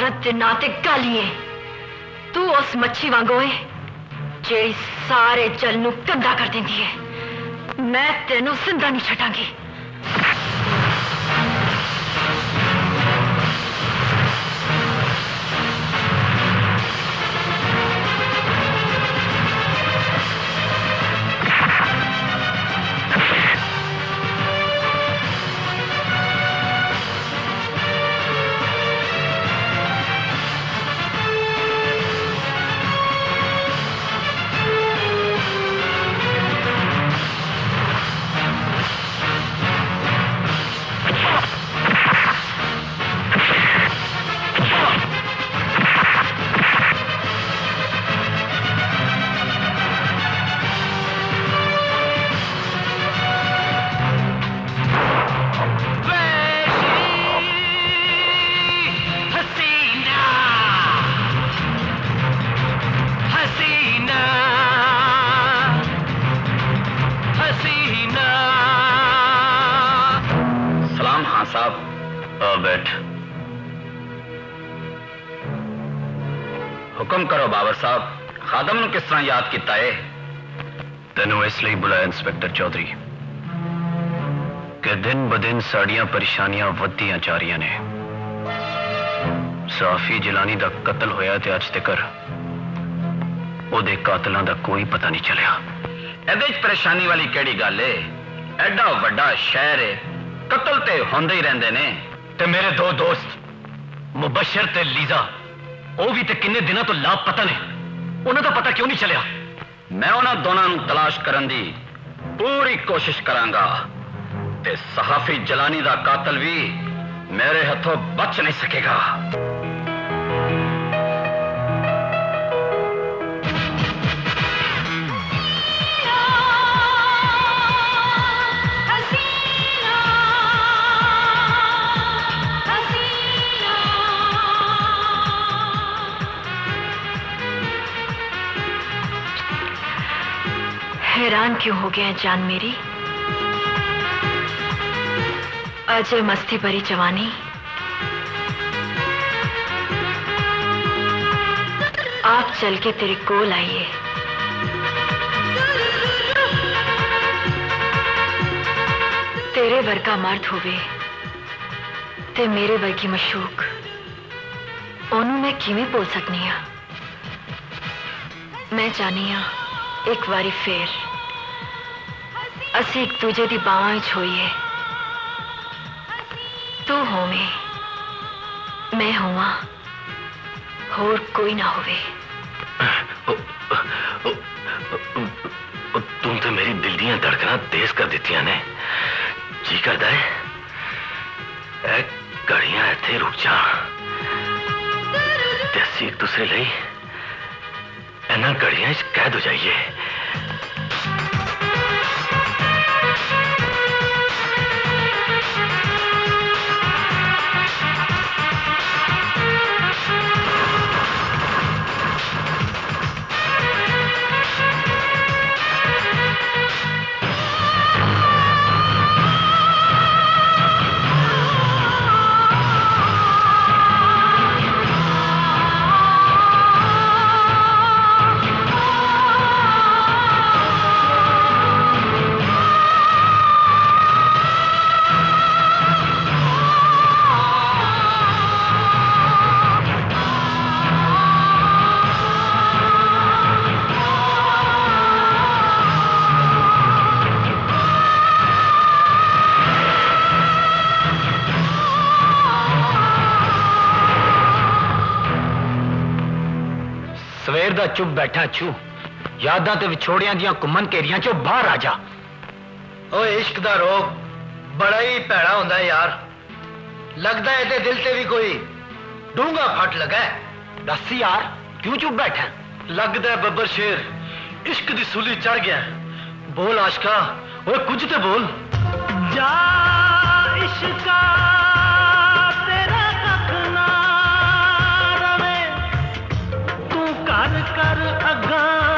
औरत के नाते गाली है। तू उस मच्छी वांगो है जेड़ी सारे जल नु गंदा कर देंदी है। मैं तेनों सिंधा नहीं छटांगी ਤਰ੍ਹਾਂ ਯਾਦ ਕੀਤਾ ਏ ਤੈਨੂੰ ਇਸ ਲਈ ਬੁਲਾਇਆ ਇੰਸਪੈਕਟਰ ਚੌਧਰੀ ਕਿ ਦਿਨ ਬਦਿਨ ਸਾਡੀਆਂ ਪਰੇਸ਼ਾਨੀਆਂ ਵੱਧਦੀਆਂ ਜਾ ਰਹੀਆਂ ਨੇ ਸਾਫੀ ਜਲਾਨੀ ਦਾ ਕਤਲ ਹੋਇਆ ਤੇ ਅੱਜ ਤੱਕ ਉਹਦੇ ਕਾਤਲਾਂ ਦਾ ਕੋਈ ਪਤਾ ਨਹੀਂ ਚੱਲਿਆ ਇਹਦੇ ਚ ਪਰੇਸ਼ਾਨੀ ਵਾਲੀ ਕਿਹੜੀ ਗੱਲ ਏ ਐਡਾ ਵੱਡਾ ਸ਼ਹਿਰ ਏ ਕਤਲ ਤੇ ਹੁੰਦੇ ਹੀ ਰਹਿੰਦੇ ਨੇ ਤੇ ਮੇਰੇ ਦੋ ਦੋਸਤ ਮੁਬਸ਼ਰ ਤੇ ਲੀਜ਼ਾ ਉਹ ਵੀ ਤੇ ਕਿੰਨੇ ਦਿਨਾਂ ਤੋਂ ਲਾਪਤਾ ਨੇ ਉਹਨਾਂ ਦਾ ਪਤਾ ਕਿਉਂ ਨਹੀਂ ਚੱਲਿਆ ਮੈਂ ਉਹਨਾਂ ਦੋਨਾਂ ਨੂੰ ਤਲਾਸ਼ ਕਰਨ ਦੀ ਪੂਰੀ ਕੋਸ਼ਿਸ਼ ਕਰਾਂਗਾ ਤੇ ਸਹਾਫੀ ਜਲਾਨੀ ਦਾ ਕਾਤਲ ਵੀ ਮੇਰੇ ਹੱਥੋਂ ਬਚ ਨਹੀਂ ਸਕੇਗਾ हैरान क्यों हो गए हैं जान मेरी? अजय मस्ती भरी जवानी। आप चल के तेरे कोल आइए। तेरे वर का मर्द होवे, ते मेरे वर की मशूक। ओनू मैं कि बोल सकनी हाँ? मैं जानी हाँ एक बारी फेर। ਅਸੀਂ ਇੱਕ ਦੂਜੇ ਦੀ ਬਾਹਾਂ ਵਿੱਚ ਹੋਈਏ ਤੂੰ ਹੋਵੇਂ ਮੈਂ ਹੋਵਾਂ ਹੋਰ ਕੋਈ ਨਾ ਹੋਵੇ ਤੂੰ ਤੇ ਮੇਰੀ ਦਿਲ ਦੀਆਂ ਧੜਕਣਾਂ ਤੇਜ਼ ਕਰ ਦਿੱਤੀਆਂ ਨੇ ਜੀ ਕਰਦਾ ਹੈ ਇਹ ਘੜੀਆਂ ਇੱਥੇ ਰੁਕ ਜਾ ਤੇ ਅਸੀਂ ਇੱਕ ਦੂਸਰੇ ਲਈ ਇਹਨਾਂ ਘੜੀਆਂ 'ਚ ਕੈਦ ਹੋ ਜਾਈਏ ਸਵੇਰ ਦਾ ਚੁੱਪ ਬੈਠਾ ਛੂ ਯਾਦਾਂ ਤੇ ਵਿਛੋੜਿਆਂ ਦੀਆਂ ਘੁੰਮਣ ਘੇਰੀਆਂ ਚੋਂ ਬਾਹਰ ਆ ਜਾ ਓਏ ਇਸ਼ਕ ਦਾ ਰੋਗ ਬੜਾ ਹੀ ਭੈੜਾ ਹੁੰਦਾ ਹੈ ਯਾਰ ਲੱਗਦਾ ਇਹਦੇ ਦਿਲ ਤੇ ਵੀ ਕੋਈ ਡੂੰਗਾ ਫੱਟ ਲਗਾ ਹੈ। ਦੱਸ ਯਾਰ ਕਿਉਂ ਚੁੱਪ ਬੈਠਾ ਹੈ? ਲੱਗਦਾ ਹੈ ਬੱਬਰ ਸ਼ੇਰ ਇਸ਼ਕ ਦੀ ਸੂਲੀ ਚੜ ਗਿਆ ਹੈ। ਬੋਲ ਆਸ਼ਕਾ ਓਏ ਕੁਝ ਤੇ ਬੋਲ ਜਾ ਇਸ਼ਕਾ ਕਰ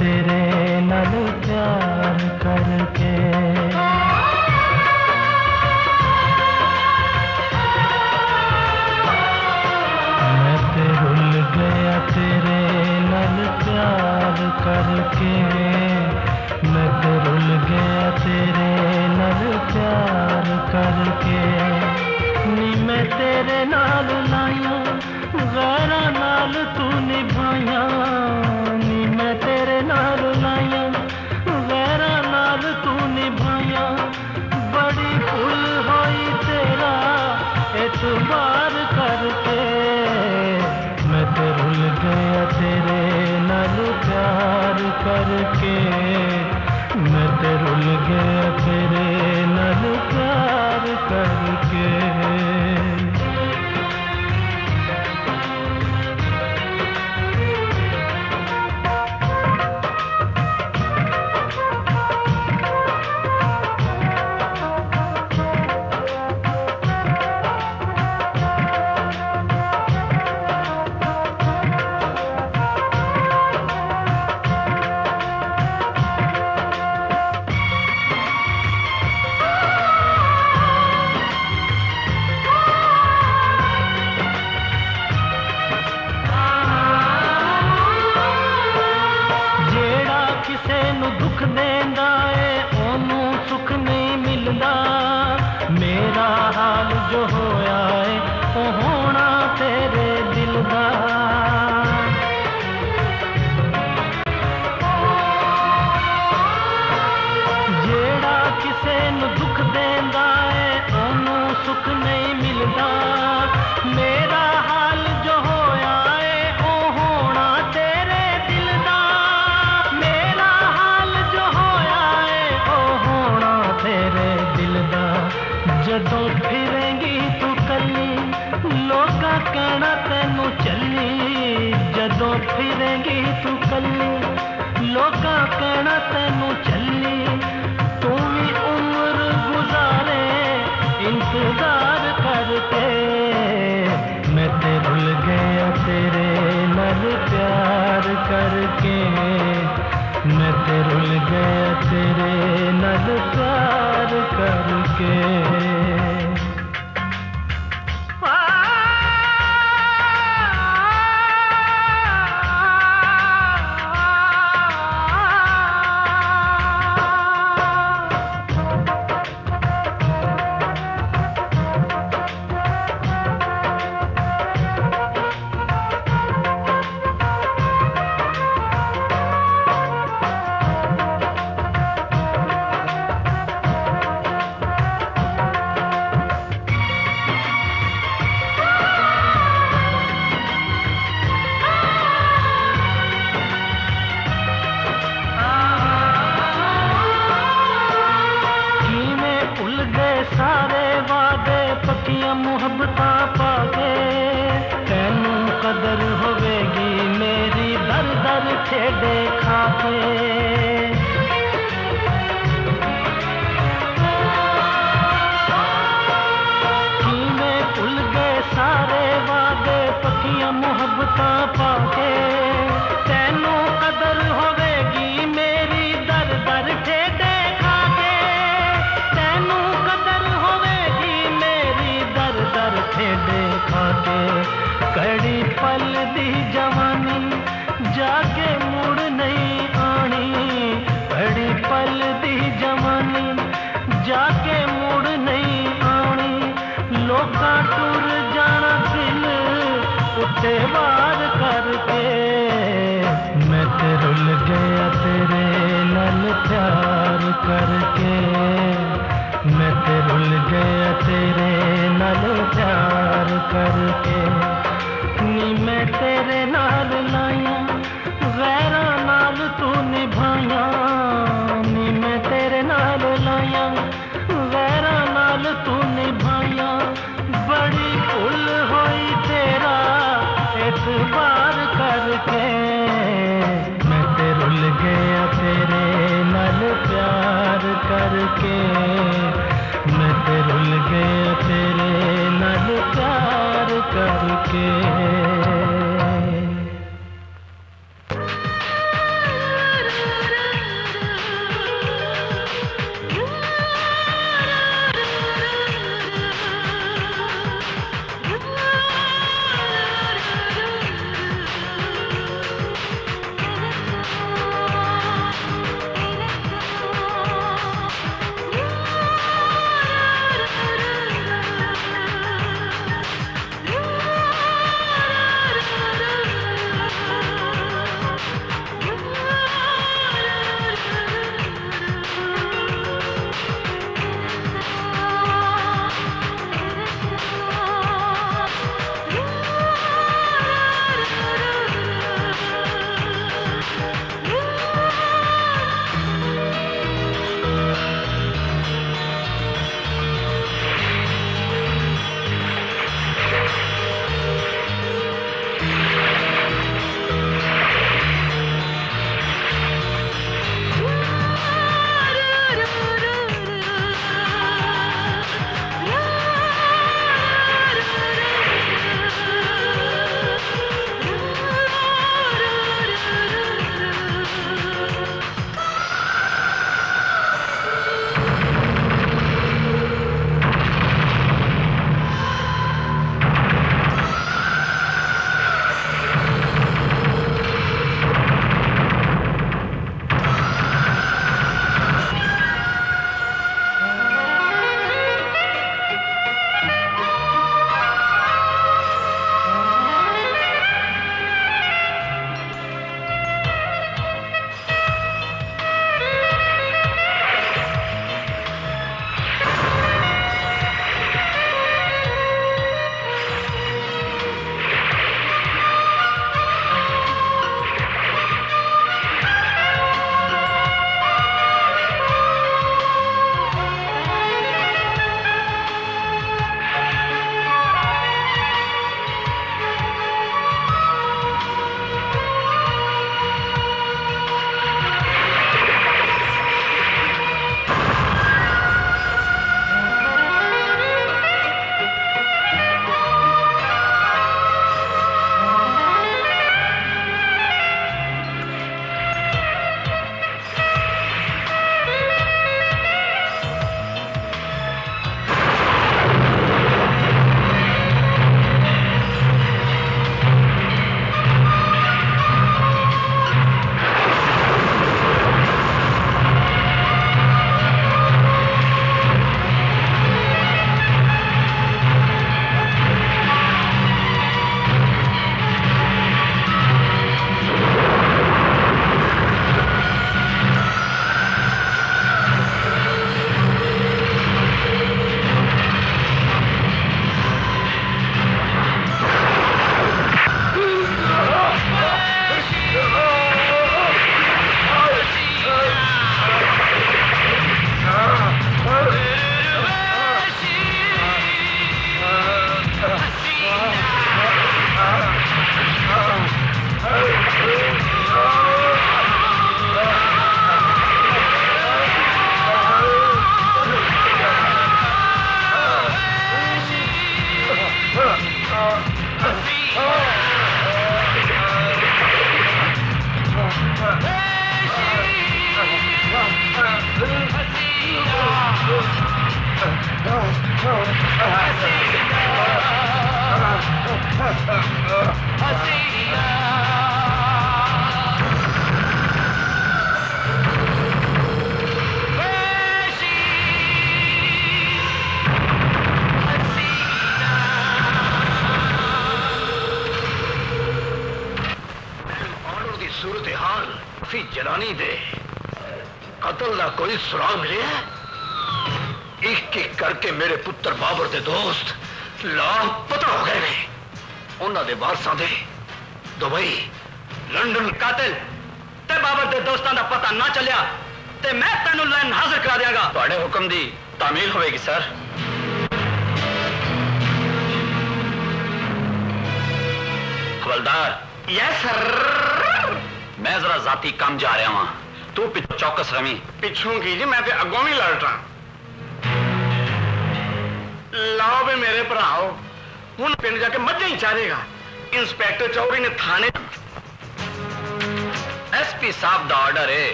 तेरे नल प्यार करके। मैं ते भूल गया तेरे नल प्यार करके। मैं ते भूल गया तेरे नल प्यार करके। नी मैं तेरे नाल लाया गारा नाल तू निभाया। करके मैं तेरे गया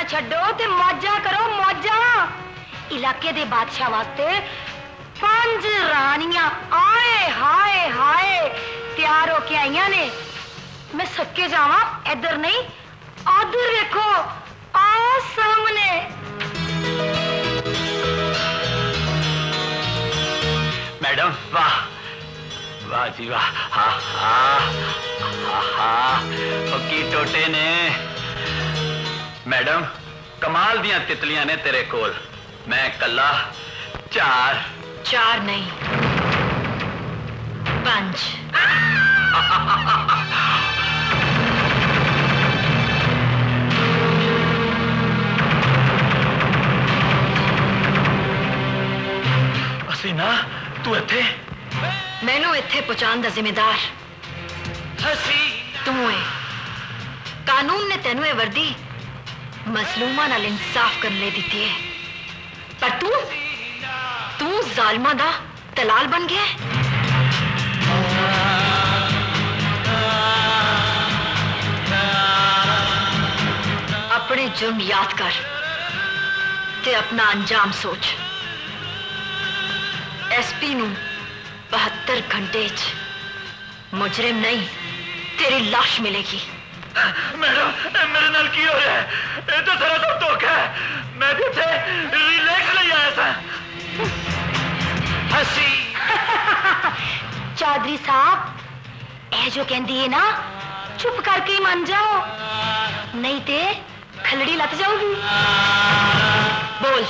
ਟੈਨਸ਼ਨਾਂ ਛੱਡੋ ਤੇ ਮੌਜਾਂ ਕਰੋ ਮੌਜਾਂ ਇਲਾਕੇ ਦੇ ਬਾਦਸ਼ਾਹ ਵਾਸਤੇ ਪੰਜ ਰਾਣੀਆਂ ਆਏ ਹਾਏ ਹਾਏ ਤਿਆਰ ਹੋ ਕੇ ਆਈਆਂ ਨੇ ਮੈਂ ਸੱਕੇ ਜਾਵਾਂ ਇੱਧਰ ਨਹੀਂ ਆਦਰ ਵੇਖੋ ਆ ਸਾਹਮਣੇ ਮੈਡਮ ਵਾਹ ਵਾਹ ਜੀ ਵਾਹ ਹਾ ਹਾ ਹਾ ਹਾ ਉਹ ਕੀ मैडम कमाल दिया तितलियाँ ने तेरे कोल। मैं कला चार। चार नहीं। पाँच। हसीना तू इत मैनू इतने पहुँचाने का जिम्मेदार। तू कानून ने तेनों वर्दी। ਤੈਨੂੰ ਇਹ ਵਰਦੀ ਮਸਲੂਮਾਂ ਨਾਲ ਇਨਸਾਫ ਕਰਨ ਲਈ ਦਿੱਤੀ ਹੈ ਪਰ ਤੂੰ ਤੂੰ ਜ਼ਾਲਮਾਂ ਦਾ ਦਲਾਲ ਬਣ ਗਿਆ ਹੈ। ਆਪਣੇ ਜੁਰਮ ਯਾਦ ਕਰ ਤੇ ਆਪਣਾ ਅੰਜਾਮ ਸੋਚ ਐਸਪੀ ਨੂੰ 72 ਘੰਟੇ 'ਚ ਮੁਜਰਮ ਨਹੀਂ ਤੇਰੀ ਲਾਸ਼ ਮਿਲੇਗੀ ਮੈਡਮ ਇਹ ਮੇਰੇ ਨਾਲ ਕੀ ਹੋ ਰਿਹਾ ਹੈ ਇਹ ਤਾਂ ਸਾਰਾ ਸਭ ਧੋਖਾ ਹੈ ਮੈਂ ਤੇ ਇੱਥੇ ਰਿਲੈਕਸ ਲਈ ਆਇਆ ਸਾਂ ਅਸੀਂ ਚੌਧਰੀ ਸਾਹਿਬ ਇਹ ਜੋ ਕਹਿੰਦੀ ਹੈ ਨਾ ਚੁੱਪ ਕਰਕੇ ਹੀ ਮੰਨ ਜਾਓ ਨਹੀਂ ਤੇ ਖਲੜੀ ਲੱਤ ਜਾਊਗੀ ਬੋਲ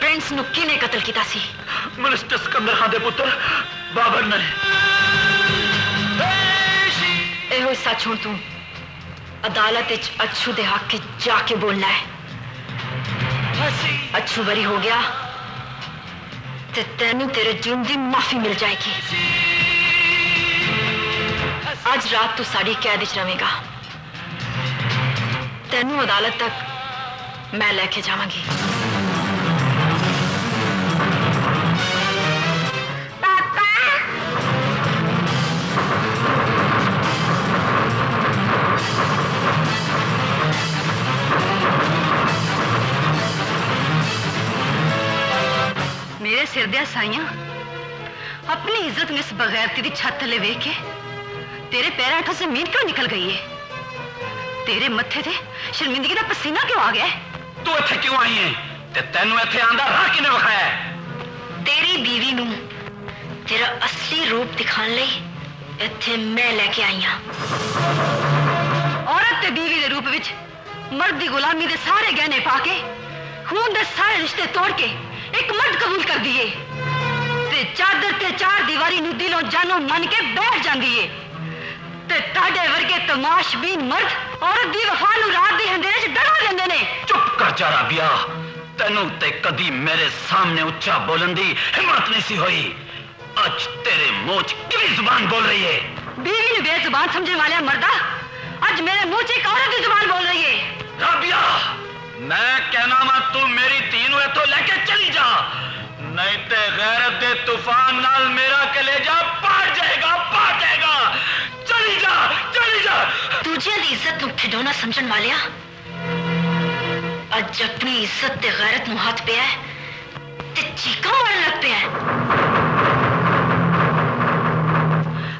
ਪ੍ਰਿੰਸ ਨੂੰ ਕਿਹਨੇ ਕਤਲ ਕੀਤਾ ਸੀ ਮਿਨਿਸਟਰ ਸਿਕੰਦਰ ਖਾਨ ਦੇ ਪੁੱਤਰ ਬਾਬਰ ਨੇ ਇਹੋ ਹੀ ਸੱਚ ਹੁਣ ਤੂੰ ਅਦਾਲਤ ਵਿੱਚ ਅਛੂ ਦੇ ਹੱਕ 'ਚ ਜਾ ਕੇ ਬੋਲਣਾ ਹੈ ਅਛੂ ਬਰੀ ਹੋ ਗਿਆ ਤੇ ਤੈਨੂੰ ਤੇਰੇ ਜੁਰਮ ਦੀ ਮਾਫੀ ਮਿਲ ਜਾਏਗੀ ਅੱਜ ਰਾਤ ਤੂੰ ਸਾਡੀ ਕੈਦ ਵਿੱਚ ਰਵੇਂਗਾ ਤੈਨੂੰ ਅਦਾਲਤ ਤੱਕ ਮੈਂ ਲੈ ਕੇ ਜਾਵਾਂਗੀ ਮੇਰੇ ਸਿਰ ਦੇ ਸਾਈਆਂ ਆਪਣੀ ਇੱਜ਼ਤ ਨੂੰ ਇਸ ਬਗੈਰਤੀ ਦੀ ਛੱਤ ਥੱਲੇ ਵੇਖ ਕੇ ਤੇਰੇ ਪੈਰਾਂ ਹੇਠੋਂ ਜ਼ਮੀਨ ਕਿਉਂ ਨਿਕਲ ਗਈ ਹੈ ਤੇਰੇ ਮੱਥੇ ਤੇ ਸ਼ਰਮਿੰਦਗੀ ਦਾ ਪਸੀਨਾ ਕਿਉਂ ਆ ਗਿਆ ਹੈ? ਤੂੰ ਇੱਥੇ ਕਿਉਂ ਆਈ ਹੈ ਤੇ ਤੈਨੂੰ ਇੱਥੇ ਆਂਦਾ ਰਾਹ ਕਿਨੇ ਵਿਖਾਇਆ ਹੈ? ਤੇਰੀ ਬੀਵੀ ਨੂੰ ਤੇਰਾ ਅਸਲੀ ਰੂਪ ਦਿਖਾਉਣ ਲਈ ਇੱਥੇ ਮੈਂ ਲੈ ਕੇ ਆਈ ਹਾਂ ਔਰਤ ਤੇ ਬੀਵੀ ਦੇ ਰੂਪ ਵਿੱਚ ਮਰਦ ਦੀ ਗੁਲਾਮੀ ਦੇ ਸਾਰੇ ਗਹਿਣੇ ਪਾ ਕੇ ਖੂਨ ਦੇ ਸਾਰੇ ਰਿਸ਼ਤੇ ਤੋੜ ਕੇ ਇੱਕ ਮਰਦ ਕਬੂਲ ਕਰ ਦਈਏ ਤੇ ਚਾਦਰ ਤੇ ਚਾਰ ਦੀਵਾਰੀ ਨੂੰ ਦਿਲੋਂ ਜਾਨੋਂ ਮੰਨ ਕੇ ਬੈਠ ਜਾਂਦੀ ਏ ਤੇ ਤੁਹਾਡੇ ਵਰਗੇ ਤਮਾਸ਼ਬੀਨ ਮਰਦ ਔਰਤ ਦੀ ਵਫਾ ਨੂੰ ਰਾਤ ਦੇ ਹਨੇਰੇ 'ਚ ਡਰਾ ਦਿੰਦੇ ਨੇ ਚੁੱਪ ਕਰ ਜਾ ਰਾਬੀਆ ਤੈਨੂੰ ਤੇ ਕਦੀ ਮੇਰੇ ਸਾਹਮਣੇ ਉੱਚਾ ਬੋਲਣ ਦੀ ਹਿੰਮਤ ਨਹੀਂ ਸੀ ਹੋਈ ਅੱਜ ਤੇਰੇ ਮੂੰਹ 'ਚ ਕਿਹੜੀ ਜ਼ੁਬਾਨ ਬੋਲ ਰਹੀ ਹੈ बीवी ने बेजुबान समझने वाले मर्दा आज मेरे मुंह से एक औरत की जुबान बोल रही है राबिया मैं कहना मत, तू मेरी तीन इतों लेके चली जा। नहीं तो गैरत दे तूफ़ान नाल मेरा कलेजा पाट जाएगा पाट जाएगा। चली जा चली जा। तुझे दी इज़्ज़त नु खिडौना समझन वाले अज अपनी इज़्ज़त ते गैरत नु हाथ पे है, ते चीका मारन लग पे है।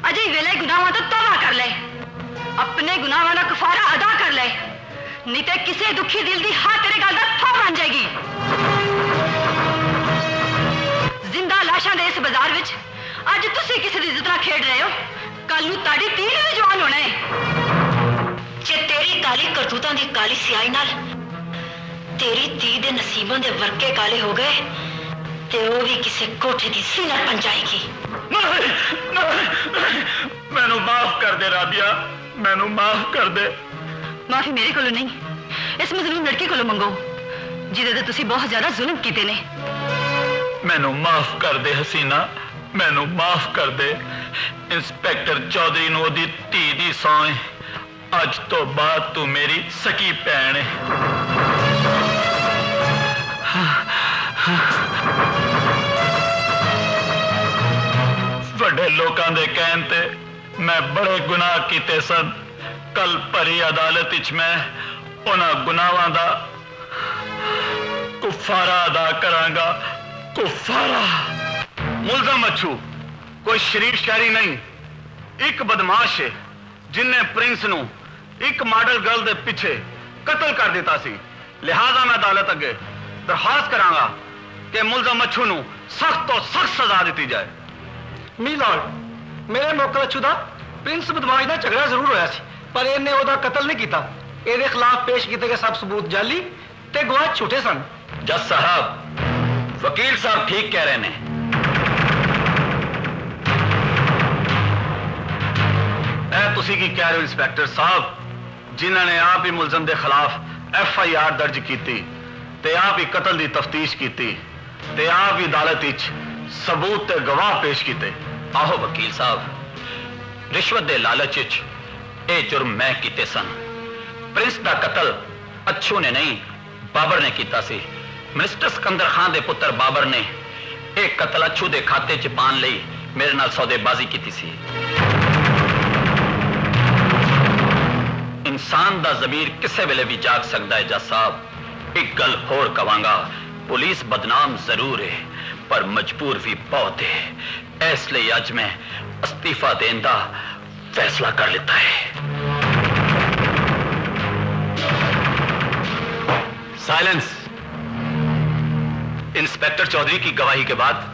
अजय वेले गुनाह तो तौबा कर ले। अपने गुनाह वाला कफारा अदा कर ले। ਨਹੀਂ ਤੇ ਕਿਸੇ ਦੁਖੀ ਦਿਲ ਦੀ ਹਾਂ ਤੇਰੇ ਗੱਲ ਦਾ ਥੋ ਬਣ ਜਾਏਗੀ ਜ਼ਿੰਦਾ ਲਾਸ਼ਾਂ ਦੇ ਇਸ ਬਾਜ਼ਾਰ ਵਿੱਚ ਅੱਜ ਤੁਸੀਂ ਕਿਸੇ ਦੀ ਇੱਜ਼ਤ ਨਾਲ ਖੇਡ ਰਹੇ ਹੋ ਕੱਲ ਨੂੰ ਤੁਹਾਡੀ ਧੀ ਨੇ ਵੀ ਜਵਾਨ ਹੋਣਾ ਹੈ ਜੇ ਤੇਰੀ ਕਾਲੀ ਕਰਤੂਤਾਂ ਦੀ ਕਾਲੀ ਸਿਆਹੀ ਨਾਲ ਤੇਰੀ ਧੀ ਦੇ ਨਸੀਬਾਂ ਦੇ ਵਰਕੇ ਕਾਲੇ ਹੋ ਗਏ ਤੇ ਉਹ ਵੀ ਕਿਸੇ ਕੋਠੇ ਦੀ ਸੀਨਾ ਬਣ ਜਾਏਗੀ ਨਹੀਂ ਨਹੀਂ ਮੈਨੂੰ ਮਾਫ ਕਰ ਦੇ ਰਾਬੀਆ ਮੈਨੂੰ ਮਾਫ ਕਰ ਦੇ ਮਾਫੀ ਮੇਰੇ ਕੋਲੋਂ ਨਹੀਂ ਇਸ ਮਜ਼ਲੂਮ ਲੜਕੀ ਕੋਲੋਂ ਮੰਗੋ ਜਿਹਦੇ ਤੇ ਤੁਸੀਂ ਬਹੁਤ ਜ਼ਿਆਦਾ ਜ਼ੁਲਮ ਕੀਤੇ ਨੇ ਮੈਨੂੰ ਮਾਫ ਕਰ ਦੇ ਹਸੀਨਾ ਮੈਨੂੰ ਮਾਫ ਕਰ ਦੇ ਇੰਸਪੈਕਟਰ ਚੌਧਰੀ ਨੂੰ ਉਹਦੀ ਧੀ ਦੀ ਸੌਂ ਏ। ਅੱਜ ਤੋਂ ਬਾਅਦ ਤੂੰ ਮੇਰੀ ਸਕੀ ਭੈਣ ਹੈ ਵੱਡੇ ਲੋਕਾਂ ਦੇ ਕਹਿਣ ਤੇ ਮੈਂ ਬੜੇ ਗੁਨਾਹ ਕੀਤੇ ਸਨ ਕੱਲ ਭਰੀ ਅਦਾਲਤ ਵਿੱਚ ਮੈਂ ਉਹਨਾਂ ਗੁਨਾਹਾਂ ਦਾ ਕੁਫਾਰਾ ਅਦਾ ਕਰਾਂਗਾ ਕੁਫਾਰਾ ਮੁਲਜ਼ਮ ਅਛੂ ਕੋਈ ਸ਼ਰੀਫ ਸ਼ਾਇਰੀ ਨਹੀਂ ਇੱਕ ਬਦਮਾਸ਼ ਹੈ ਜਿਨੇ ਪ੍ਰਿੰਸ ਨੂੰ ਇੱਕ ਮਾਡਲ ਗਰਲ ਦੇ ਪਿੱਛੇ ਕਤਲ ਕਰ ਦਿੱਤਾ ਸੀ ਲਿਹਾਜ਼ਾ ਮੈਂ ਅਦਾਲਤ ਅੱਗੇ ਦਰਖਾਸਤ ਕਰਾਂਗਾ ਕਿ ਮੁਲਜ਼ਮ ਅਛੂ ਨੂੰ ਸਖਤ ਤੋਂ ਸਖਤ ਸਜ਼ਾ ਦਿੱਤੀ ਜਾਏ ਮੀ ਲਾਰਡ ਮੇਰੇ ਮੌਕਲ ਅਛੂ ਦਾ ਪ੍ਰਿੰਸ ਬਦਮਾਸ਼ ਦਾ ਝਗੜਾ ਜ਼ਰੂਰ ਹੋਇਆ ਸੀ ਪਰ ਇਹਨੇ ਉਹਦਾ ਕਤਲ ਨਹੀਂ ਕੀਤਾ ਇਹਦੇ ਖਿਲਾਫ ਪੇਸ਼ ਕੀਤੇ ਗਏ ਸਭ ਸਬੂਤ ਜਾਲੀ ਤੇ ਗਵਾਹ ਝੂਠੇ ਸਨ ਜੱਜ ਸਾਹਿਬ ਵਕੀਲ ਸਾਹਿਬ ਠੀਕ ਕਹਿ ਰਹੇ ਨੇ ਇਹ ਤੁਸੀਂ ਕੀ ਕਹਿ ਰਹੇ ਹੋ ਇੰਸਪੈਕਟਰ ਸਾਹਿਬ ਜਿਨ੍ਹਾਂ ਨੇ ਆਪ ਹੀ ਮੁਲਜ਼ਮ ਦੇ ਖਿਲਾਫ ਐਫ ਆਈ ਆਰ ਦਰਜ ਕੀਤੀ ਤੇ ਆਪ ਹੀ ਕਤਲ ਦੀ ਤਫਤੀਸ਼ ਕੀਤੀ ਤੇ ਆਪ ਹੀ ਅਦਾਲਤ ਵਿੱਚ ਸਬੂਤ ਤੇ ਗਵਾਹ ਪੇਸ਼ ਕੀਤੇ ਆਹੋ ਵਕੀਲ ਸਾਹਿਬ ਰਿਸ਼ਵਤ ਦੇ ਲਾਲਚ ਵਿੱਚ ਇਹ ਜੁਰਮ ਮੈਂ ਕੀਤੇ ਸਨ ਪ੍ਰਿੰਸ ਦਾ ਕਤਲ ਅਛੂ ਨੇ ਨਹੀਂ ਬਾਬਰ ਨੇ ਕੀਤਾ ਸੀ ਮਿਨਿਸਟਰ ਸਿਕੰਦਰ ਖਾਨ ਦੇ ਪੁੱਤਰ ਬਾਬਰ ਨੇ ਇਹ ਕਤਲ ਅਛੂ ਦੇ ਖਾਤੇ 'ਚ ਪਾਣ ਲਈ ਮੇਰੇ ਨਾਲ ਸੌਦੇਬਾਜ਼ੀ ਕੀਤੀ ਸੀ ਇਨਸਾਨ ਦਾ ਜ਼ਮੀਰ ਕਿਸੇ ਵੇਲੇ ਵੀ ਜਾਗ ਸਕਦਾ ਹੈ ਜੱਜ ਸਾਹਿਬ ਇੱਕ ਗੱਲ ਹੋਰ ਕਵਾਂਗਾ ਪੁਲਿਸ ਬਦਨਾਮ ਜ਼ਰੂਰ ਹੈ ਪਰ ਮਜਬੂਰ ਵੀ ਬਹੁਤ ਹੈ ਇਸ ਲਈ ਅੱਜ ਮੈਂ ਅਸਤੀਫਾ फैसला कर लेता है। साइलेंस। इंस्पेक्टर चौधरी की गवाही के बाद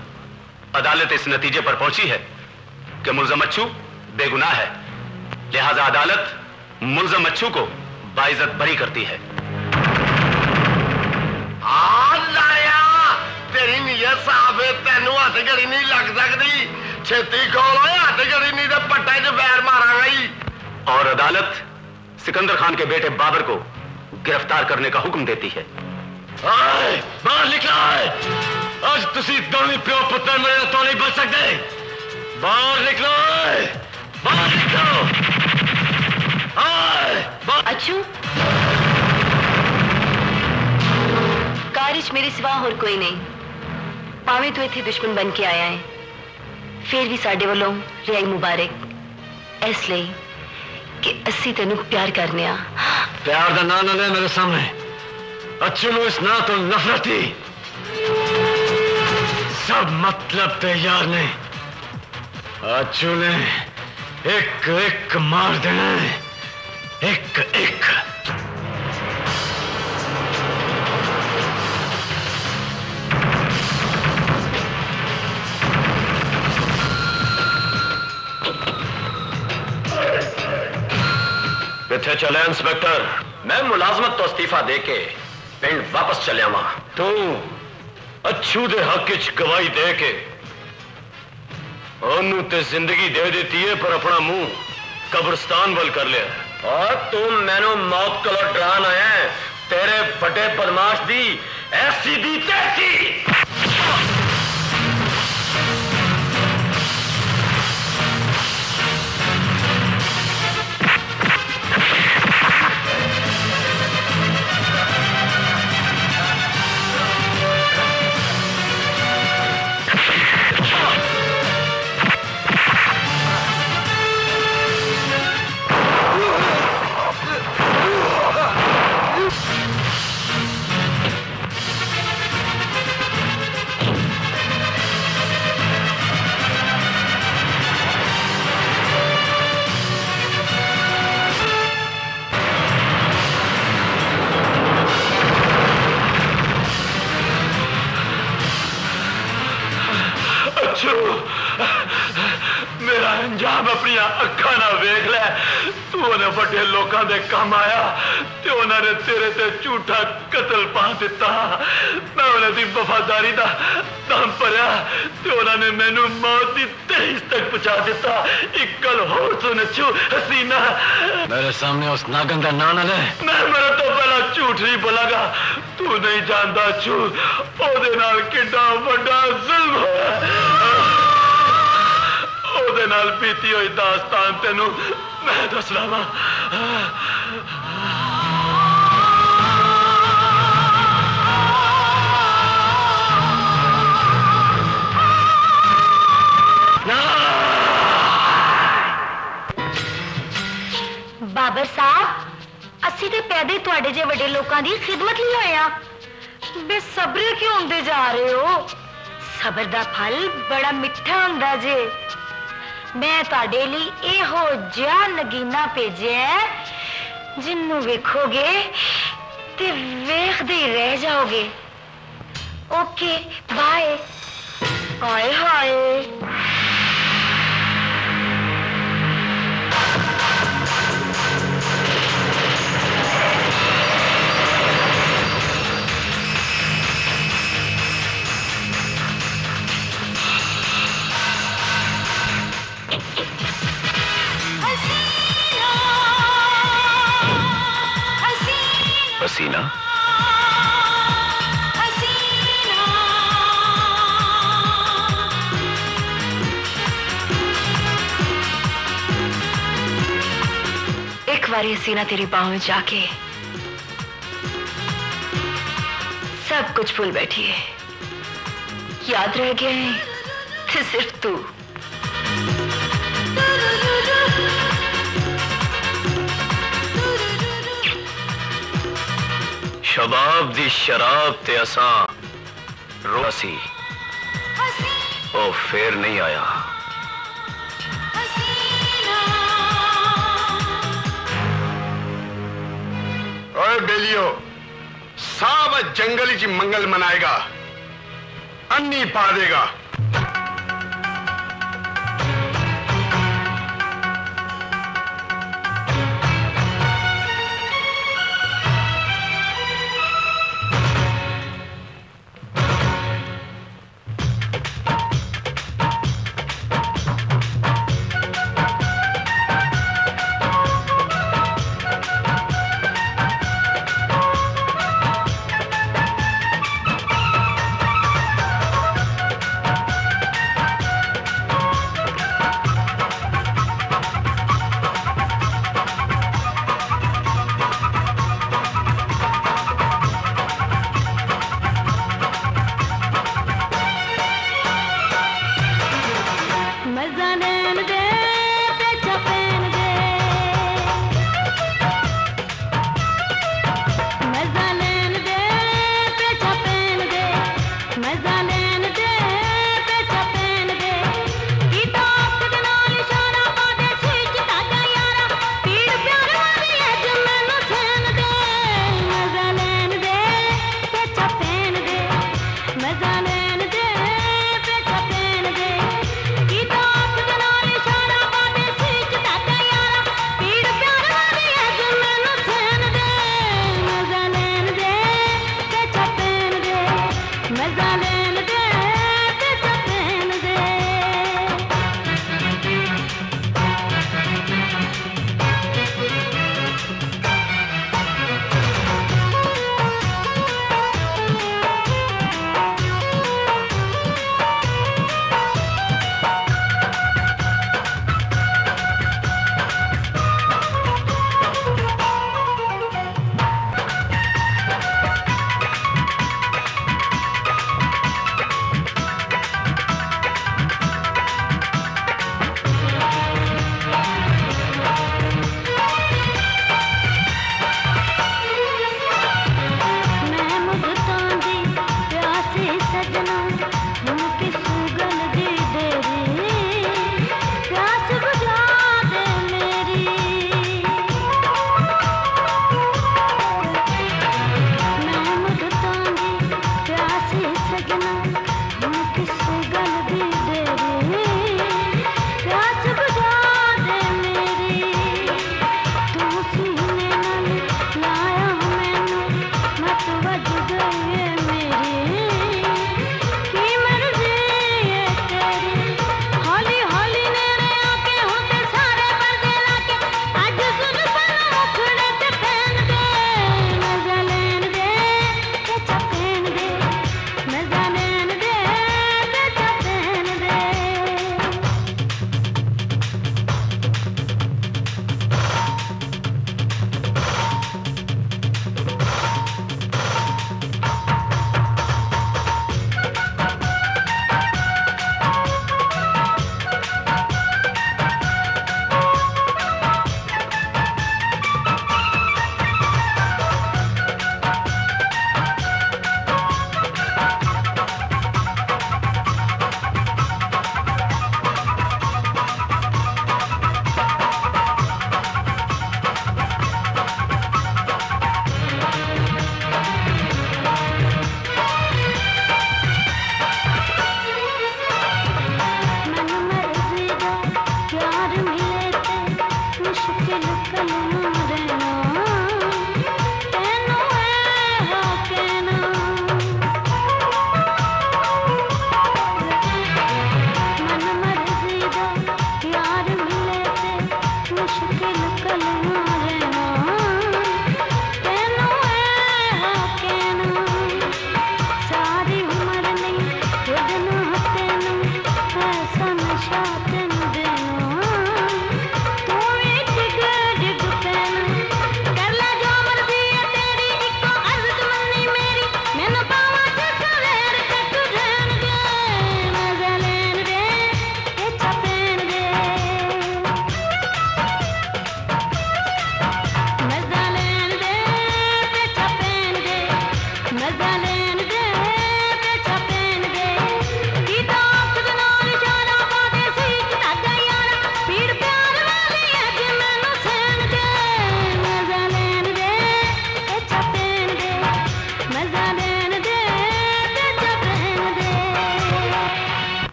अदालत इस नतीजे पर पहुँची है कि मुलजम अच्छू बेगुनाह है। लिहाजा अदालत मुलजम अच्छू को बाइजत बरी करती है। हाँ, आ ਤੇਰੀ ਨੀਅਤ ਸਾਫ ਹੈ ਤੈਨੂੰ ਹੱਥ ਘੜੀ ਨਹੀਂ ਲੱਗ ਸਕਦੀ ਛੇਤੀ ਕੋਲ ਓਏ ਹੱਥ ਘੜੀ ਨਹੀਂ ਤੇ ਪੱਟੇ 'ਚ ਵੈਰ ਮਾਰਾਂਗਾ ਹੀ और अदालत सिकंदर खान के बेटे बाबर को गिरफ्तार करने का हुक्म देती है ਆਏ ਬਾਹਰ ਨਿਕਲ ਆਏ ਅੱਜ ਤੁਸੀਂ ਦੋਵੇਂ ਪਿਓ ਪੁੱਤਰ ਮੇਰੇ ਤੋਂ ਨਹੀਂ ਬਚ ਸਕਦੇ ਬਾਹਰ ਨਿਕਲੋ ਓਏ ਬਾਹਰ ਨਿਕਲੋ ਆਏ ਬਾਹਰ अच्छू ਕਾਰ ਵਿੱਚ ਮੇਰੇ ਸਿਵਾ ਹੋਰ ਕੋਈ ਨਹੀਂ ਭਾਵੇਂ ਤੂੰ ਇੱਥੇ ਦੁਸ਼ਮਣ ਬਣ ਕੇ ਆਇਆ ਹੈ ਫਿਰ ਵੀ ਸਾਡੇ ਵੱਲੋਂ ਰਿਆਈ ਮੁਬਾਰਕ ਇਸ ਲਈ ਕਿ ਅਸੀਂ ਤੈਨੂੰ ਪਿਆਰ ਕਰਨੇ ਆ ਪਿਆਰ ਦਾ ਨਾਂ ਨਾ ਲੈ ਮੇਰੇ ਸਾਹਮਣੇ ਅੱਛੂ ਨੂੰ ਇਸ ਨਾਂ ਤੋਂ ਨਫ਼ਰਤ ਹੀ ਸਭ ਮਤਲਬ ਤੇ ਯਾਰ ਨੇ ਅੱਛੂ ਨੇ ਇੱਕ ਇੱਕ ਮਾਰ ਦੇਣਾ ਹੈ कितने चले इंस्पेक्टर। मैं मुलाजमत तो इस्तीफा दे के पिंड वापस चलिया वहाँ तू अच्छू दे हक च गवाही दे के ओनू ते ज़िंदगी दे देती है पर अपना मुँह कब्रिस्तान वाल कर लिया और तुम मैनू मौत कलो डरान आया तेरे फटे बदमाश दी ऐसी दी तैसी तू उन्हें बड़े लोगों के काम आया ते उन्होंने तेरे ते झूठा कतल पा दिता मैं उन्हें दी वफादारी का दम भरया ते उन्होंने मैनू मौत की तेईस तक पहुंचा दिता एक गल होर सुन छू हसीना मेरे सामने उस नागन का नाम ना ले मैं मेरे तो पहला झूठ नहीं बोलागा तू नहीं जानता छू ओदे नाल किड्डा ਵੱਡਾ ਜ਼ੁਲਮ ਹੋਇਆ ਉਹਦੇ ਨਾਲ ਬੀਤੀ ਹੋਈ ਦਾਸਤਾਨ ਤੈਨੂੰ ਮੈਂ ਦੱਸਣਾ ਵਾ ਬਾਬਰ ਸਾਹਿਬ ਅਸੀਂ ਤੇ ਪੈਦੇ ਤੁਹਾਡੇ ਜੇ ਵੱਡੇ ਲੋਕਾਂ ਦੀ ਖਿਦਮਤ ਲਈ ਹੋਏ ਆ ਬੇਸਬਰੇ ਕਿਉਂ ਹੁੰਦੇ ਜਾ ਰਹੇ ਹੋ ਸਬਰ ਦਾ ਫਲ ਬੜਾ ਮਿੱਠਾ ਹੁੰਦਾ ਜੇ ਮੈਂ ਤੁਹਾਡੇ ਲਈ ਇਹੋ ਜਿਹਾ ਨਗੀਨਾ ਭੇਜਿਆ ਹੈ, ਜਿਹਨੂੰ ਵੇਖੋਗੇ ਤੇ ਵੇਖਦੇ ਹੀ ਰਹਿ ਜਾਓਗੇ ਓਕੇ ਬਾਏ ਹਾਏ ਹਾਏ हसीना? एक बारी हसीना तेरी बाहों में जाके सब कुछ भूल बैठी है। याद रह गया है सिर्फ़ तू शबाब दी शराब ते असा रोसी ओ फेर नहीं आया। ओए बेलियो साब जंगल च मंगल मनाएगा अन्नी पा देगा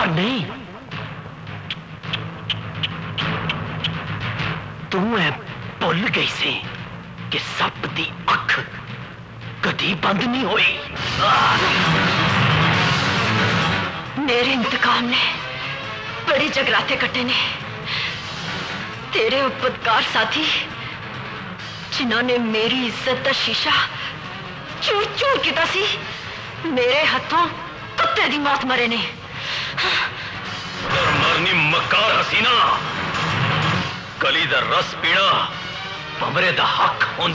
और नहीं। तू है भूल गई सी कि सप की अख कभी बंद नहीं हुई। मेरे इंतकाम ने बड़े जगराते कटे ने। तेरे उपकार साथी जिन्होंने मेरी इज़्ज़त का शीशा चूर चूर किया मेरे हाथों कुत्ते की मौत मरे ने। पसीना कली का रस पीना बमरे का हक हों।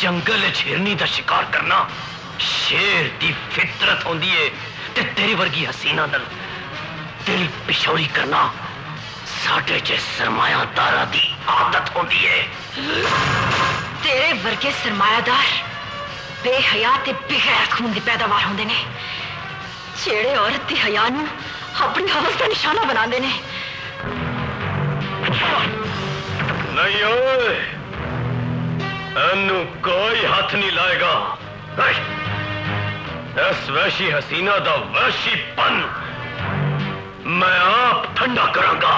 जंगल हिरनी का शिकार करना, शेर की फितरत होंगी है ते तेरी वर्गी हसीना दल दिल पिछौरी करना, साढ़े च सरमायादारा की आदत होंगी है। तेरे वर्गे सरमायादार बेहया ते बेगैर खून की पैदावार होंगे ने। जेड़े औरत की हया अपनी हवस का निशाना बना देने। नहीं ओए कोई हाथ नहीं लाएगा। इस वैशी हसीना दा वैशी पन। मैं आप ठंडा करूँगा।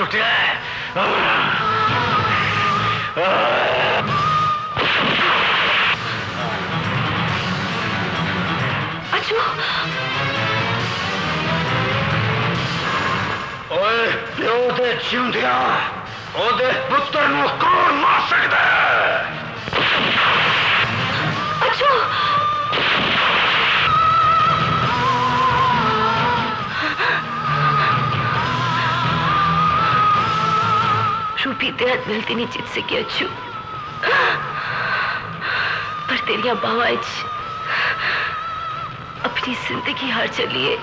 ਲਈ तेरा दिल ते नहीं जित सकी अच्छू। पर तेरिया बाबा अपनी ज़िंदगी हार चलिए।